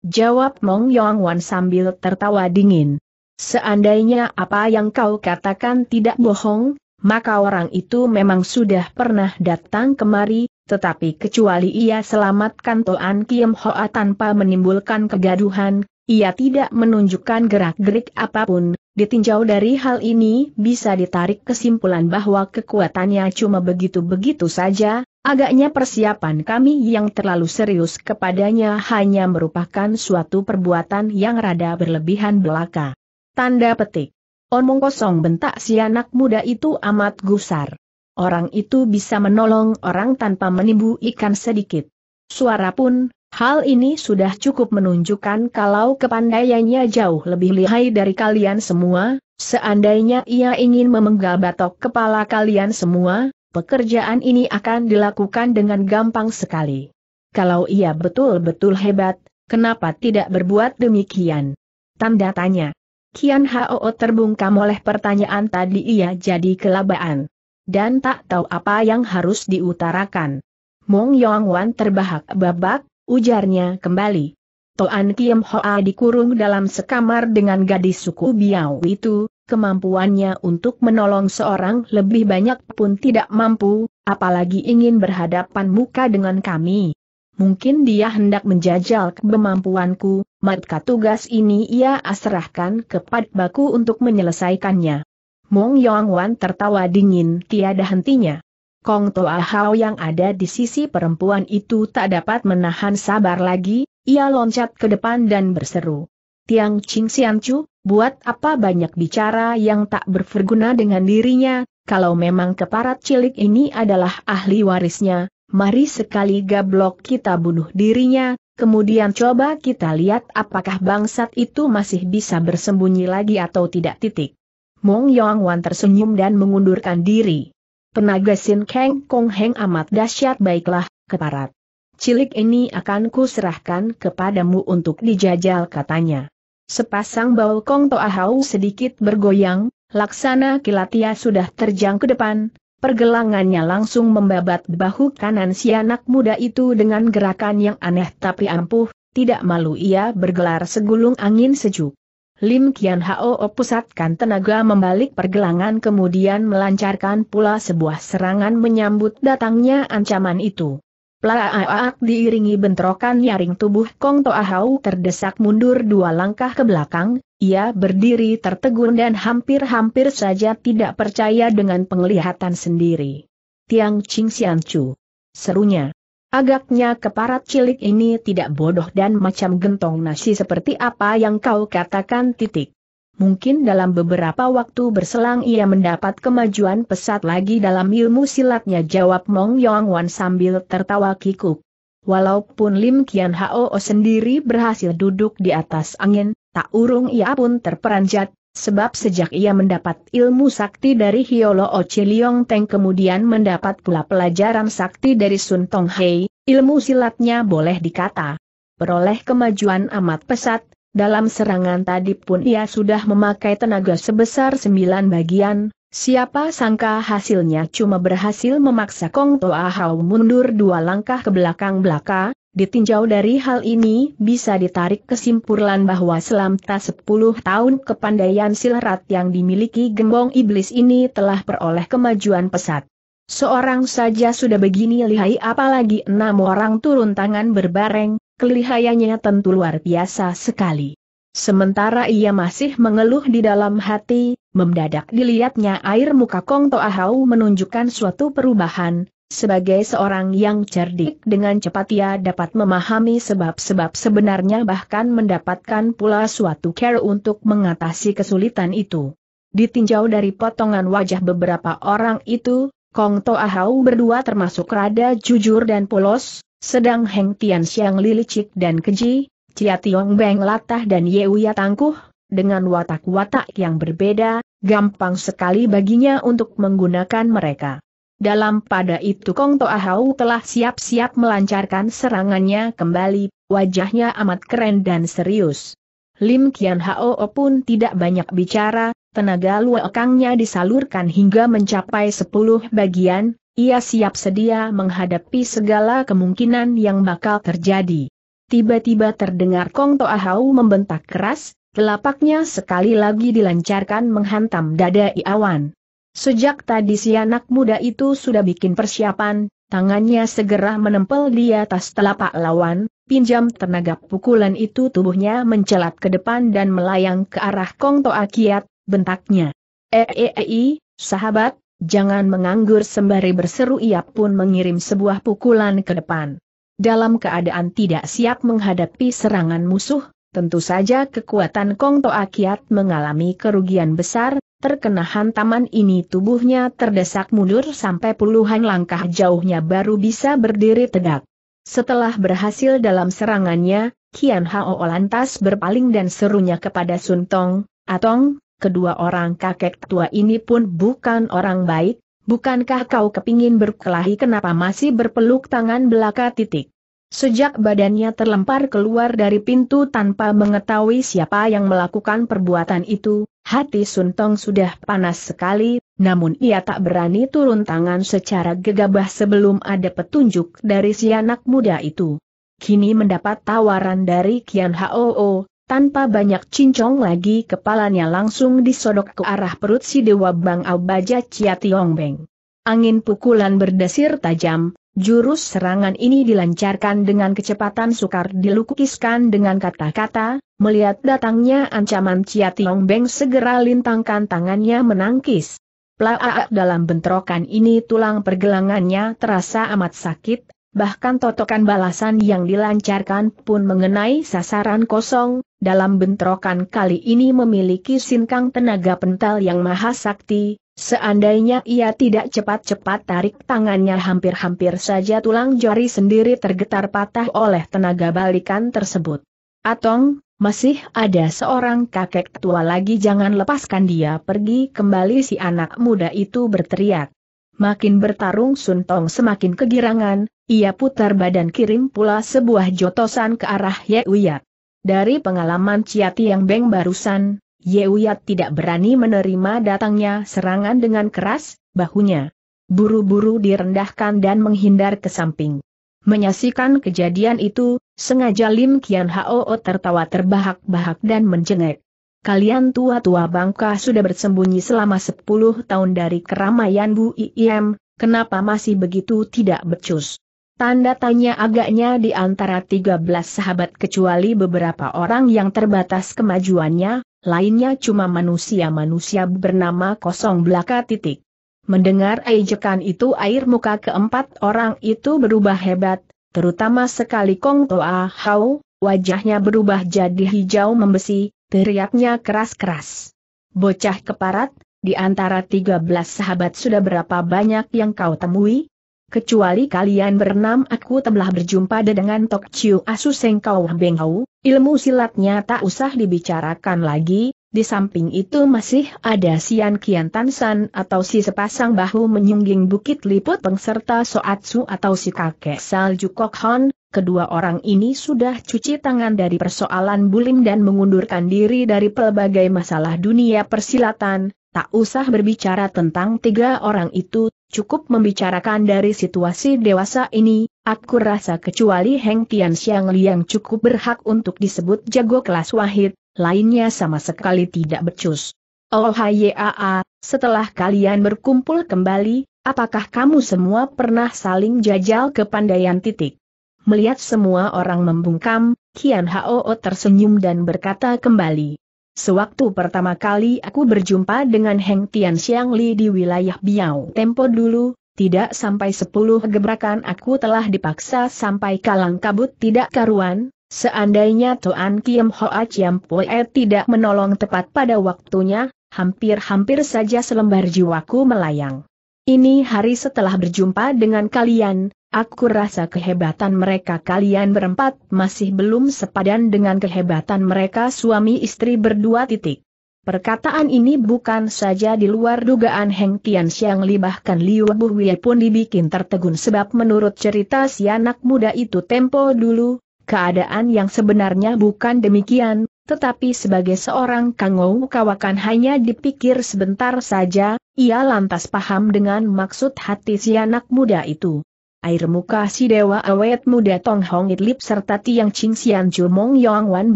Jawab Mong Yong Wan sambil tertawa dingin. Seandainya apa yang kau katakan tidak bohong, maka orang itu memang sudah pernah datang kemari, tetapi kecuali ia selamatkan Toan Kiem Hoa tanpa menimbulkan kegaduhan, ia tidak menunjukkan gerak-gerik apa pun, ditinjau dari hal ini bisa ditarik kesimpulan bahwa kekuatannya cuma begitu-begitu saja, agaknya persiapan kami yang terlalu serius kepadanya hanya merupakan suatu perbuatan yang rada berlebihan belaka. Tanda petik Omong kosong bentak si anak muda itu amat gusar. Orang itu bisa menolong orang tanpa menimbu ikan sedikit. Suara pun, hal ini sudah cukup menunjukkan kalau kepandaiannya jauh lebih lihai dari kalian semua, seandainya ia ingin memenggal batok kepala kalian semua, pekerjaan ini akan dilakukan dengan gampang sekali. Kalau ia betul-betul hebat, kenapa tidak berbuat demikian? Tanda tanya. Kian Hao terbungkam oleh pertanyaan tadi ia jadi kelabaan. Dan tak tahu apa yang harus diutarakan. Mong Yong Wan terbahak-babak, ujarnya kembali. Toan Kiem Hoa dikurung dalam sekamar dengan gadis suku Biao itu, kemampuannya untuk menolong seorang lebih banyak pun tidak mampu, apalagi ingin berhadapan muka dengan kami. Mungkin dia hendak menjajal kemampuanku, maka tugas ini ia asrahkan kepadaku untuk menyelesaikannya. Mong Yong Wan tertawa dingin tiada hentinya. Kong Toa Hao yang ada di sisi perempuan itu tak dapat menahan sabar lagi, ia loncat ke depan dan berseru. Tiang Ching Sian Chu, buat apa banyak bicara yang tak berguna dengan dirinya, kalau memang keparat cilik ini adalah ahli warisnya, mari sekali gablok kita bunuh dirinya, kemudian coba kita lihat apakah bangsat itu masih bisa bersembunyi lagi atau tidak titik. Mong Yong Wan tersenyum dan mengundurkan diri. Tenaga Sin Kang Kong Heng amat dahsyat baiklah, keparat. Cilik ini akan kuserahkan kepadamu untuk dijajal katanya. Sepasang bau Kong Toahau sedikit bergoyang, laksana kilatia sudah terjang ke depan, Pergelangannya langsung membabat bahu kanan si anak muda itu dengan gerakan yang aneh tapi ampuh, tidak malu ia bergelar segulung angin sejuk. Lim Kian Hao pusatkan tenaga membalik pergelangan kemudian melancarkan pula sebuah serangan menyambut datangnya ancaman itu. Plaaak diiringi bentrokan nyaring tubuh Kong Toa Hao terdesak mundur dua langkah ke belakang, ia berdiri tertegun dan hampir-hampir saja tidak percaya dengan penglihatan sendiri. Tiang Ching Sian Chu. Serunya. Agaknya keparat cilik ini tidak bodoh dan macam gentong nasi seperti apa yang kau katakan titik. Mungkin dalam beberapa waktu berselang ia mendapat kemajuan pesat lagi dalam ilmu silatnya jawab Mong Yong Wan sambil tertawa kikuk. Walaupun Lim Kian Hao sendiri berhasil duduk di atas angin, Tak urung ia pun terperanjat, sebab sejak ia mendapat ilmu sakti dari Hiolo Oci Liong Teng kemudian mendapat pula pelajaran sakti dari Sun Tong Hei, ilmu silatnya boleh dikata. Peroleh kemajuan amat pesat, dalam serangan tadi pun ia sudah memakai tenaga sebesar sembilan bagian, siapa sangka hasilnya cuma berhasil memaksa Kong Toa Hao mundur dua langkah ke belakang belaka, Ditinjau dari hal ini bisa ditarik kesimpulan bahwa selama 10 tahun kepandaian silat yang dimiliki gembong iblis ini telah peroleh kemajuan pesat. Seorang saja sudah begini lihai apalagi enam orang turun tangan berbareng, kelihayannya tentu luar biasa sekali. Sementara ia masih mengeluh di dalam hati, mendadak dilihatnya air muka Kong Toahau menunjukkan suatu perubahan, sebagai seorang yang cerdik dengan cepat ia dapat memahami sebab-sebab sebenarnya bahkan mendapatkan pula suatu care untuk mengatasi kesulitan itu. Ditinjau dari potongan wajah beberapa orang itu, Kong Toahau berdua termasuk rada jujur dan polos, sedang Heng Tian Xiang lilicik dan keji, Cia Tiong Beng latah dan Yeuya tangkuh, dengan watak-watak yang berbeda, gampang sekali baginya untuk menggunakan mereka. Dalam pada itu Kong Toa Hau telah siap-siap melancarkan serangannya kembali, wajahnya amat keren dan serius. Lim Kian Hao pun tidak banyak bicara, tenaga luakangnya disalurkan hingga mencapai sepuluh bagian, ia siap sedia menghadapi segala kemungkinan yang bakal terjadi. Tiba-tiba terdengar Kong Toa Hau membentak keras, telapaknya sekali lagi dilancarkan menghantam dada Iawan. Sejak tadi si anak muda itu sudah bikin persiapan, tangannya segera menempel di atas telapak lawan, pinjam tenaga pukulan itu tubuhnya mencelat ke depan dan melayang ke arah Kong Toa Kiat, bentaknya. Eh eh eh, sahabat, jangan menganggur sembari berseru ia pun mengirim sebuah pukulan ke depan. Dalam keadaan tidak siap menghadapi serangan musuh, tentu saja kekuatan Kong Toa Kiat mengalami kerugian besar, terkena hantaman ini tubuhnya terdesak mundur sampai puluhan langkah jauhnya baru bisa berdiri tegak. Setelah berhasil dalam serangannya, Kian Hao lantas berpaling dan serunya kepada Sun Tong, Atong, kedua orang kakek tua ini pun bukan orang baik, Bukankah kau kepingin berkelahi kenapa masih berpeluk tangan belaka titik? Sejak badannya terlempar keluar dari pintu tanpa mengetahui siapa yang melakukan perbuatan itu, hati Suntong sudah panas sekali, namun ia tak berani turun tangan secara gegabah sebelum ada petunjuk dari si anak muda itu. Kini mendapat tawaran dari Kian Hoo, tanpa banyak cincong lagi kepalanya langsung disodok ke arah perut si Dewa Bang Baja Chia Beng. Angin pukulan berdesir tajam, jurus serangan ini dilancarkan dengan kecepatan sukar dilukiskan dengan kata-kata, melihat datangnya ancaman Chia Beng segera lintangkan tangannya menangkis. Plaak dalam bentrokan ini tulang pergelangannya terasa amat sakit, bahkan totokan balasan yang dilancarkan pun mengenai sasaran kosong, dalam bentrokan kali ini memiliki sinkang tenaga pental yang maha sakti, seandainya ia tidak cepat-cepat tarik tangannya hampir-hampir saja tulang jari sendiri tergetar patah oleh tenaga balikan tersebut. Atong, masih ada seorang kakek tua lagi jangan lepaskan dia pergi kembali si anak muda itu berteriak. Makin bertarung Suntong semakin kegirangan, ia putar badan kirim pula sebuah jotosan ke arah Yeuyat. Dari pengalaman Ciati yang Beng barusan, Yeuyat tidak berani menerima datangnya serangan dengan keras, bahunya. Buru-buru direndahkan dan menghindar ke samping. Menyaksikan kejadian itu, sengaja Lim Kian Hao tertawa terbahak-bahak dan menjengek. Kalian tua-tua bangka sudah bersembunyi selama sepuluh tahun dari keramaian Bu Iem, kenapa masih begitu tidak becus? Tanda tanya agaknya di antara 13 sahabat kecuali beberapa orang yang terbatas kemajuannya, lainnya cuma manusia-manusia bernama kosong belaka titik. Mendengar ejekan itu air muka keempat orang itu berubah hebat, terutama sekali Kong Toa Hao, wajahnya berubah jadi hijau membesi, teriaknya keras-keras. Bocah keparat, di antara 13 sahabat sudah berapa banyak yang kau temui? Kecuali kalian berenam aku telah berjumpa dengan Tok Chiu Asu Seng Kau Beng ilmu silatnya tak usah dibicarakan lagi, di samping itu masih ada Sian Kian Tansan atau si sepasang bahu menyungging bukit liput pengserta Soatsu atau si kakek salju Kok Hon, kedua orang ini sudah cuci tangan dari persoalan bulim dan mengundurkan diri dari pelbagai masalah dunia persilatan, tak usah berbicara tentang tiga orang itu, cukup membicarakan dari situasi dewasa ini, aku rasa kecuali Heng Tian Xiang Li yang cukup berhak untuk disebut jago kelas wahid, lainnya sama sekali tidak becus. Oh Yaa, setelah kalian berkumpul kembali, apakah kamu semua pernah saling jajal kepandaian titik? Melihat semua orang membungkam, Kian Hao tersenyum dan berkata kembali. Sewaktu pertama kali aku berjumpa dengan Heng Tian Xiang Li di wilayah Biao Tempo dulu, tidak sampai sepuluh gebrakan aku telah dipaksa sampai kalang kabut tidak karuan, seandainya Toan Kiem Hoa Chiam Poe tidak menolong tepat pada waktunya, hampir-hampir saja selembar jiwaku melayang. Ini hari setelah berjumpa dengan kalian, Aku rasa kehebatan mereka kalian berempat masih belum sepadan dengan kehebatan mereka suami istri berdua titik. Perkataan ini bukan saja di luar dugaan Heng Tian Xiang Li bahkan Liu Buhwei pun dibikin tertegun sebab menurut cerita si anak muda itu tempo dulu, keadaan yang sebenarnya bukan demikian, tetapi sebagai seorang kangou kawakan hanya dipikir sebentar saja, ia lantas paham dengan maksud hati si anak muda itu air muka si dewa awet muda Tong Hong Idlip serta Tiang Ching Sian Mong Yong Wan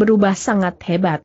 berubah sangat hebat.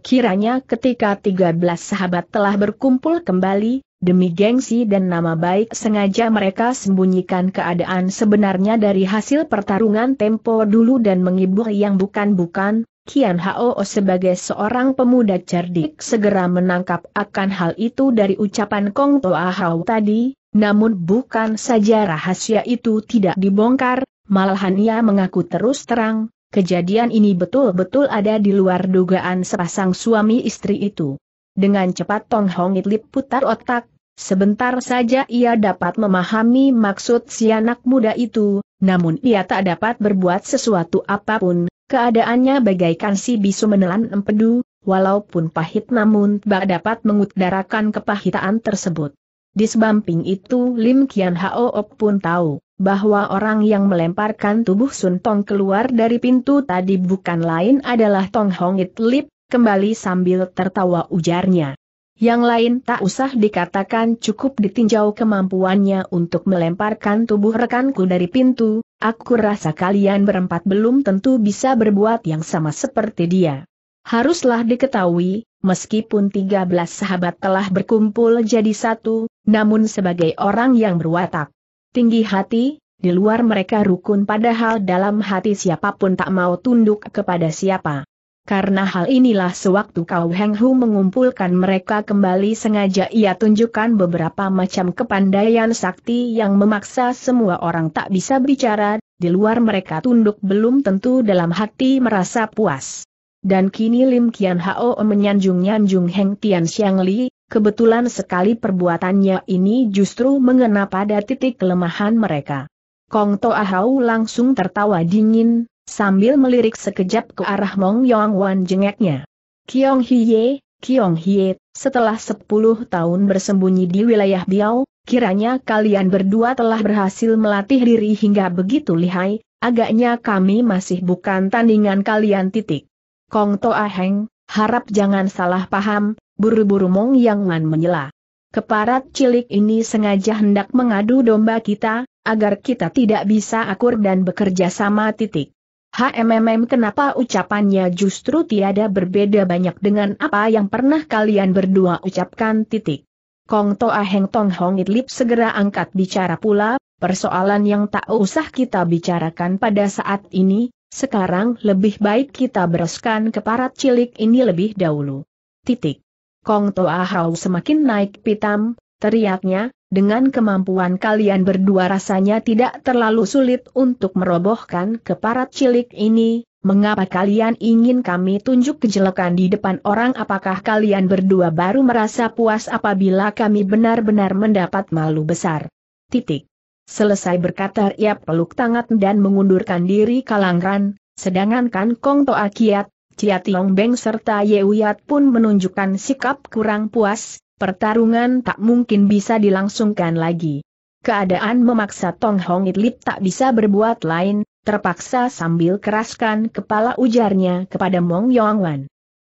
Kiranya ketika 13 sahabat telah berkumpul kembali, demi gengsi dan nama baik sengaja mereka sembunyikan keadaan sebenarnya dari hasil pertarungan tempo dulu dan mengibur yang bukan-bukan, Kian Hao sebagai seorang pemuda cerdik segera menangkap akan hal itu dari ucapan Kong Toa Hao tadi, namun bukan saja rahasia itu tidak dibongkar, malahan ia mengaku terus terang, kejadian ini betul-betul ada di luar dugaan sepasang suami istri itu. Dengan cepat Tong Hong Itlip putar otak, sebentar saja ia dapat memahami maksud si anak muda itu, namun ia tak dapat berbuat sesuatu apa pun, keadaannya bagaikan si bisu menelan empedu, walaupun pahit namun tak dapat mengutarakan kepahitaan tersebut. Di sebamping itu Lim Kian Hao pun tahu, bahwa orang yang melemparkan tubuh Sun Tong keluar dari pintu tadi bukan lain adalah Tong Hong It Lip, kembali sambil tertawa ujarnya. Yang lain tak usah dikatakan cukup ditinjau kemampuannya untuk melemparkan tubuh rekanku dari pintu, aku rasa kalian berempat belum tentu bisa berbuat yang sama seperti dia. Haruslah diketahui, meskipun 13 sahabat telah berkumpul jadi satu, namun sebagai orang yang berwatak tinggi hati, di luar mereka rukun padahal dalam hati siapa pun tak mau tunduk kepada siapa. Karena hal inilah sewaktu Kau Heng Hu mengumpulkan mereka kembali sengaja ia tunjukkan beberapa macam kepandaian sakti yang memaksa semua orang tak bisa bicara, di luar mereka tunduk belum tentu dalam hati merasa puas. Dan kini Lim Kian Hao menyanjung-nyanjung Heng Tian Xiang Li, kebetulan sekali perbuatannya ini justru mengena pada titik kelemahan mereka. Kong Toa Hao langsung tertawa dingin, sambil melirik sekejap ke arah Mong Yong Wan jengeknya. Kiong Hiye, Kiong Hiye, setelah sepuluh tahun bersembunyi di wilayah Biao, kiranya kalian berdua telah berhasil melatih diri hingga begitu lihai, agaknya kami masih bukan tandingan kalian titik. Kong Toa Heng, harap jangan salah paham, buru-buru Mong Yang Ngan menyela. Keparat cilik ini sengaja hendak mengadu domba kita, agar kita tidak bisa akur dan bekerja sama titik. HMMM kenapa ucapannya justru tiada berbeda banyak dengan apa yang pernah kalian berdua ucapkan titik. Kong Toa Heng Tong Hong Idlip segera angkat bicara pula, persoalan yang tak usah kita bicarakan pada saat ini, sekarang lebih baik kita bereskan keparat cilik ini lebih dahulu. Titik. Kong Toa Hau semakin naik pitam, teriaknya, dengan kemampuan kalian berdua rasanya tidak terlalu sulit untuk merobohkan keparat cilik ini, mengapa kalian ingin kami tunjuk kejelekan di depan orang apakah kalian berdua baru merasa puas apabila kami benar-benar mendapat malu besar. Titik. Selesai berkata ia peluk tangan dan mengundurkan diri kalangran, sedangkan Kan Kong Toa Kiat, Cia Tiong Beng serta Ye Uyat pun menunjukkan sikap kurang puas, pertarungan tak mungkin bisa dilangsungkan lagi. Keadaan memaksa Tong Hong Itlip tak bisa berbuat lain, terpaksa sambil keraskan kepala ujarnya kepada Mong Yong Wan.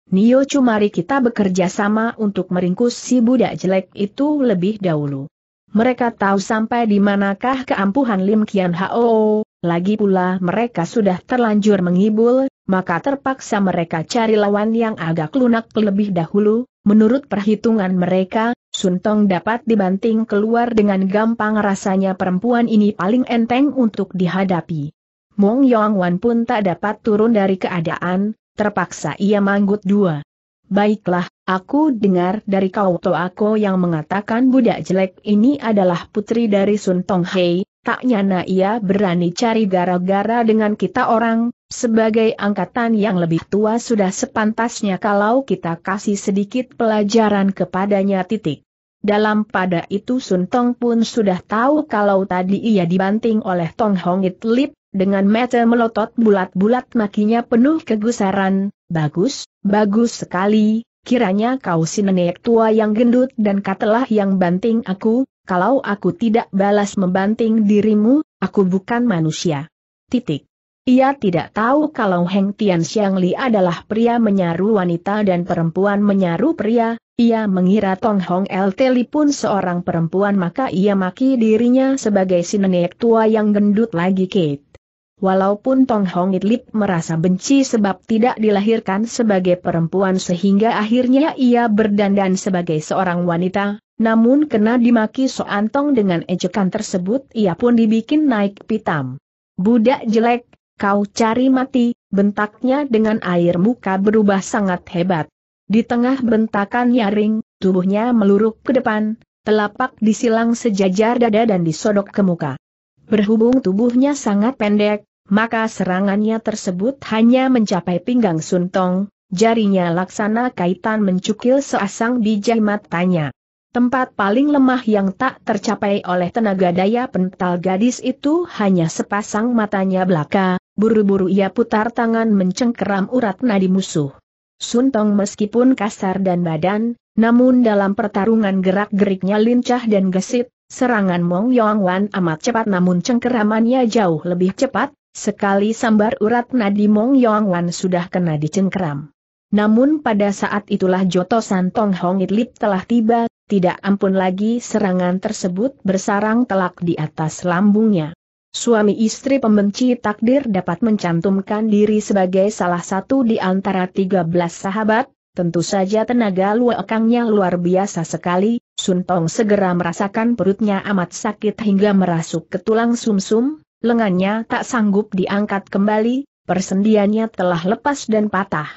Nio cumari kita bekerja sama untuk meringkus si budak jelek itu lebih dahulu. Mereka tahu sampai di manakah keampuhan Lim Kian Hao, lagi pula mereka sudah terlanjur mengibul, maka terpaksa mereka cari lawan yang agak lunak lebih dahulu, menurut perhitungan mereka, Suntong dapat dibanting keluar dengan gampang rasanya perempuan ini paling enteng untuk dihadapi. Mong Yong Wan pun tak dapat turun dari keadaan, terpaksa ia manggut dua. Baiklah, aku dengar dari kau aku yang mengatakan budak jelek ini adalah putri dari Sun Tong Hei, tak nyana ia berani cari gara-gara dengan kita orang, sebagai angkatan yang lebih tua sudah sepantasnya kalau kita kasih sedikit pelajaran kepadanya titik. Dalam pada itu Sun Tong pun sudah tahu kalau tadi ia dibanting oleh Tong Hong It Lip, dengan mata melotot bulat-bulat makinya penuh kegusaran, bagus, bagus sekali, kiranya kau si nenek tua yang gendut dan katalah yang banting aku, kalau aku tidak balas membanting dirimu, aku bukan manusia. Titik. Ia tidak tahu kalau Heng Tian Xiang Li adalah pria menyaru wanita dan perempuan menyaru pria, ia mengira Tong Hong El Teli pun seorang perempuan maka ia maki dirinya sebagai si nenek tua yang gendut lagi Kate. Walaupun Tong Hong Lip merasa benci sebab tidak dilahirkan sebagai perempuan sehingga akhirnya ia berdandan sebagai seorang wanita, namun kena dimaki Soantong dengan ejekan tersebut ia pun dibikin naik pitam. Budak jelek, kau cari mati, bentaknya dengan air muka berubah sangat hebat. Di tengah bentakan nyaring, tubuhnya meluruk ke depan, telapak disilang sejajar dada dan disodok ke muka. Berhubung tubuhnya sangat pendek, maka serangannya tersebut hanya mencapai pinggang Suntong, jarinya laksana kaitan mencukil seasang biji matanya. Tempat paling lemah yang tak tercapai oleh tenaga daya pental gadis itu hanya sepasang matanya belaka, buru-buru ia putar tangan mencengkeram urat nadi musuh. Suntong meskipun kasar dan badan, namun dalam pertarungan gerak-geriknya lincah dan gesit, serangan Mong Yong Wan amat cepat namun cengkeramannya jauh lebih cepat, sekali sambar urat nadi Mong Yong Wan sudah kena dicengkeram. Namun pada saat itulah Joto Santong Hong Lip telah tiba, tidak ampun lagi serangan tersebut bersarang telak di atas lambungnya. Suami istri pembenci takdir dapat mencantumkan diri sebagai salah satu di antara 13 sahabat, tentu saja tenaga luakangnya luar biasa sekali, Suntong segera merasakan perutnya amat sakit hingga merasuk ke tulang sumsum, -sum, lengannya tak sanggup diangkat kembali, persendiannya telah lepas dan patah.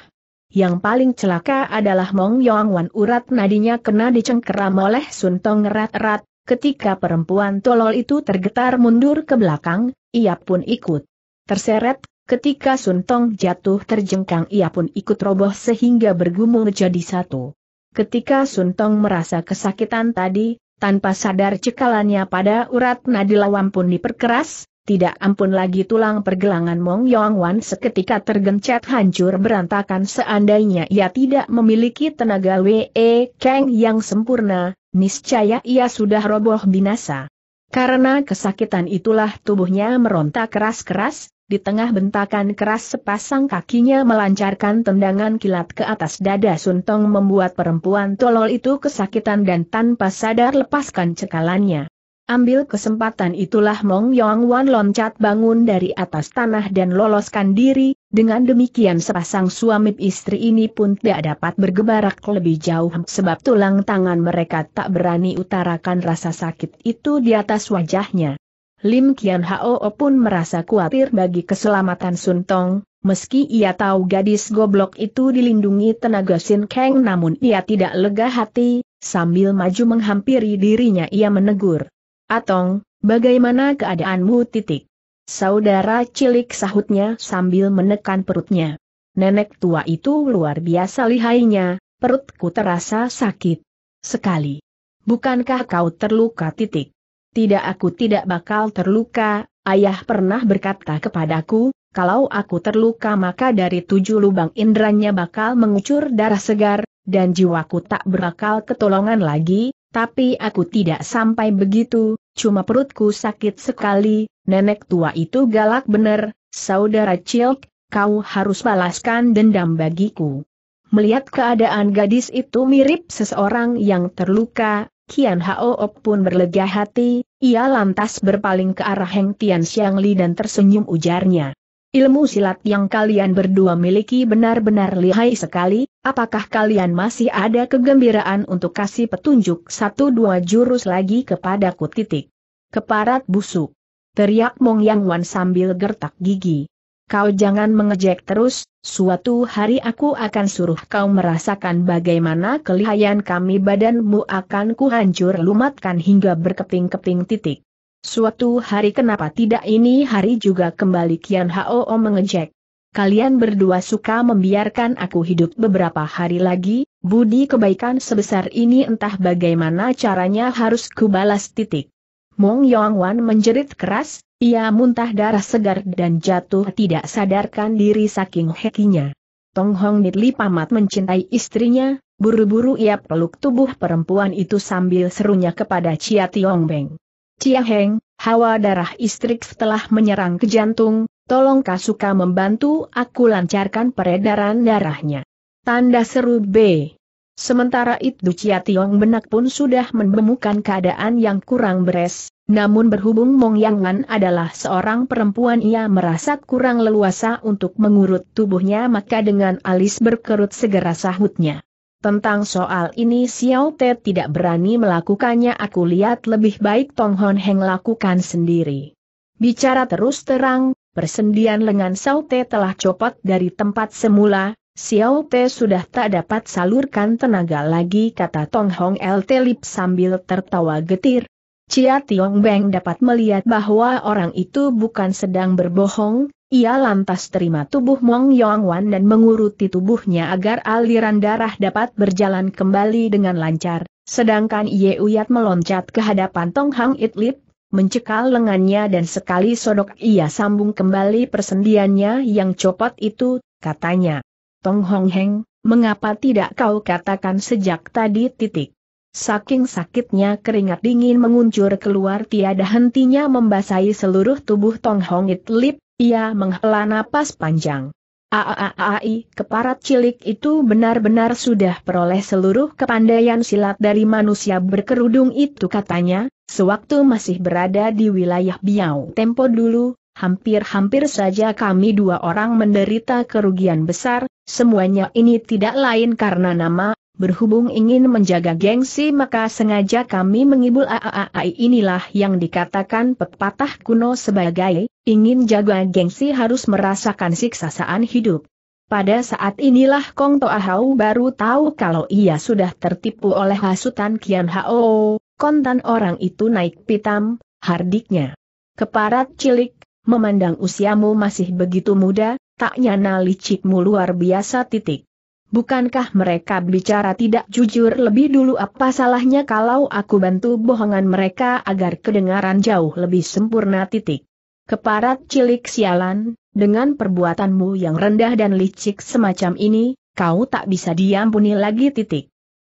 Yang paling celaka adalah Mong Yong Wan urat nadinya kena dicengkeram oleh Suntong erat-erat, Ketika perempuan tolol itu tergetar mundur ke belakang, ia pun ikut. Terseret, ketika Suntong jatuh terjengkang ia pun ikut roboh sehingga bergumul jadi satu. Ketika Suntong merasa kesakitan tadi, tanpa sadar cekalannya pada urat nadi lawan pun diperkeras, tidak ampun lagi tulang pergelangan Mong Yong Wan seketika tergencet hancur berantakan seandainya ia tidak memiliki tenaga W.E. Kang yang sempurna, niscaya ia sudah roboh binasa. Karena kesakitan itulah tubuhnya meronta keras-keras, di tengah bentakan keras sepasang kakinya melancarkan tendangan kilat ke atas dada Suntong membuat perempuan tolol itu kesakitan dan tanpa sadar lepaskan cekalannya. Ambil kesempatan itulah Mong Yong Wan loncat bangun dari atas tanah dan loloskan diri, dengan demikian sepasang suami istri ini pun tidak dapat bergebarak lebih jauh sebab tulang tangan mereka tak berani utarakan rasa sakit itu di atas wajahnya. Lim Kian Hao pun merasa khawatir bagi keselamatan Sun Tong, meski ia tahu gadis goblok itu dilindungi tenaga Sin Kang namun ia tidak lega hati, sambil maju menghampiri dirinya ia menegur. Atong, bagaimana keadaanmu titik? Saudara cilik sahutnya sambil menekan perutnya. Nenek tua itu luar biasa lihainya, perutku terasa sakit. Sekali. Bukankah kau terluka titik? Tidak aku tidak bakal terluka, ayah pernah berkata kepadaku, kalau aku terluka maka dari tujuh lubang indranya bakal mengucur darah segar, dan jiwaku tak berakal ketolongan lagi, tapi aku tidak sampai begitu, cuma perutku sakit sekali, nenek tua itu galak bener, saudara Cilk, kau harus balaskan dendam bagiku. Melihat keadaan gadis itu mirip seseorang yang terluka, Kian Hao pun berlega hati, ia lantas berpaling ke arah Heng Tian Xiang Li dan tersenyum ujarnya. Ilmu silat yang kalian berdua miliki benar-benar lihai sekali, apakah kalian masih ada kegembiraan untuk kasih petunjuk satu dua jurus lagi kepadaku titik. Keparat busuk. Teriak Mong Yang Wan sambil gertak gigi. Kau jangan mengejek terus, suatu hari aku akan suruh kau merasakan bagaimana kelihayan kami badanmu akan kuhancur lumatkan hingga berkeping-keping titik. Suatu hari kenapa tidak ini hari juga kembali Kian Hao mengejek. Kalian berdua suka membiarkan aku hidup beberapa hari lagi, budi kebaikan sebesar ini entah bagaimana caranya harus kubalas titik. Mong Yong Wan menjerit keras, ia muntah darah segar dan jatuh tidak sadarkan diri saking hekinya. Tong Hong Nitli pamat mencintai istrinya, buru-buru ia peluk tubuh perempuan itu sambil serunya kepada Chia Tiong Beng. Chia Heng, hawa darah istri telah menyerang ke jantung, tolong kasuka membantu aku lancarkan peredaran darahnya. Tanda seru B. Sementara itu Chia Tiong Benak pun sudah menemukan keadaan yang kurang beres, namun berhubung Mong Yang Wan adalah seorang perempuan ia merasa kurang leluasa untuk mengurut tubuhnya maka dengan alis berkerut segera sahutnya. Tentang soal ini Xiao Te tidak berani melakukannya aku lihat lebih baik Tong Hon Heng lakukan sendiri. Bicara terus terang, persendian lengan Xiao Te telah copot dari tempat semula, Xiao Te sudah tak dapat salurkan tenaga lagi kata Tong Hong El Telip sambil tertawa getir. Chia Tiong Beng dapat melihat bahwa orang itu bukan sedang berbohong, ia lantas terima tubuh Mong Yong Wan dan menguruti tubuhnya agar aliran darah dapat berjalan kembali dengan lancar, sedangkan Ye Uyat meloncat ke hadapan Tong Hang It Lip, mencekal lengannya dan sekali sodok ia sambung kembali persendiannya yang copot itu, katanya. Tong Hong Heng, mengapa tidak kau katakan sejak tadi titik? Saking sakitnya keringat dingin menguncur keluar tiada hentinya membasahi seluruh tubuh Tong Hong It Lip, ia menghela napas panjang. Aaai, keparat cilik itu benar-benar sudah peroleh seluruh kepandaian silat dari manusia berkerudung itu katanya, sewaktu masih berada di wilayah Biau Tempo dulu, hampir-hampir saja kami dua orang menderita kerugian besar, semuanya ini tidak lain karena nama, berhubung ingin menjaga gengsi maka sengaja kami mengibul aaai inilah yang dikatakan pepatah kuno sebagai, ingin jaga gengsi harus merasakan siksasaan hidup. Pada saat inilah Kong Toa Hau baru tahu kalau ia sudah tertipu oleh hasutan Kian Hao, kontan orang itu naik pitam, hardiknya. Keparat cilik, memandang usiamu masih begitu muda, tak nyana licikmu luar biasa titik. Bukankah mereka bicara tidak jujur lebih dulu apa salahnya kalau aku bantu bohongan mereka agar kedengaran jauh lebih sempurna titik. Keparat cilik sialan, dengan perbuatanmu yang rendah dan licik semacam ini, kau tak bisa diampuni lagi titik.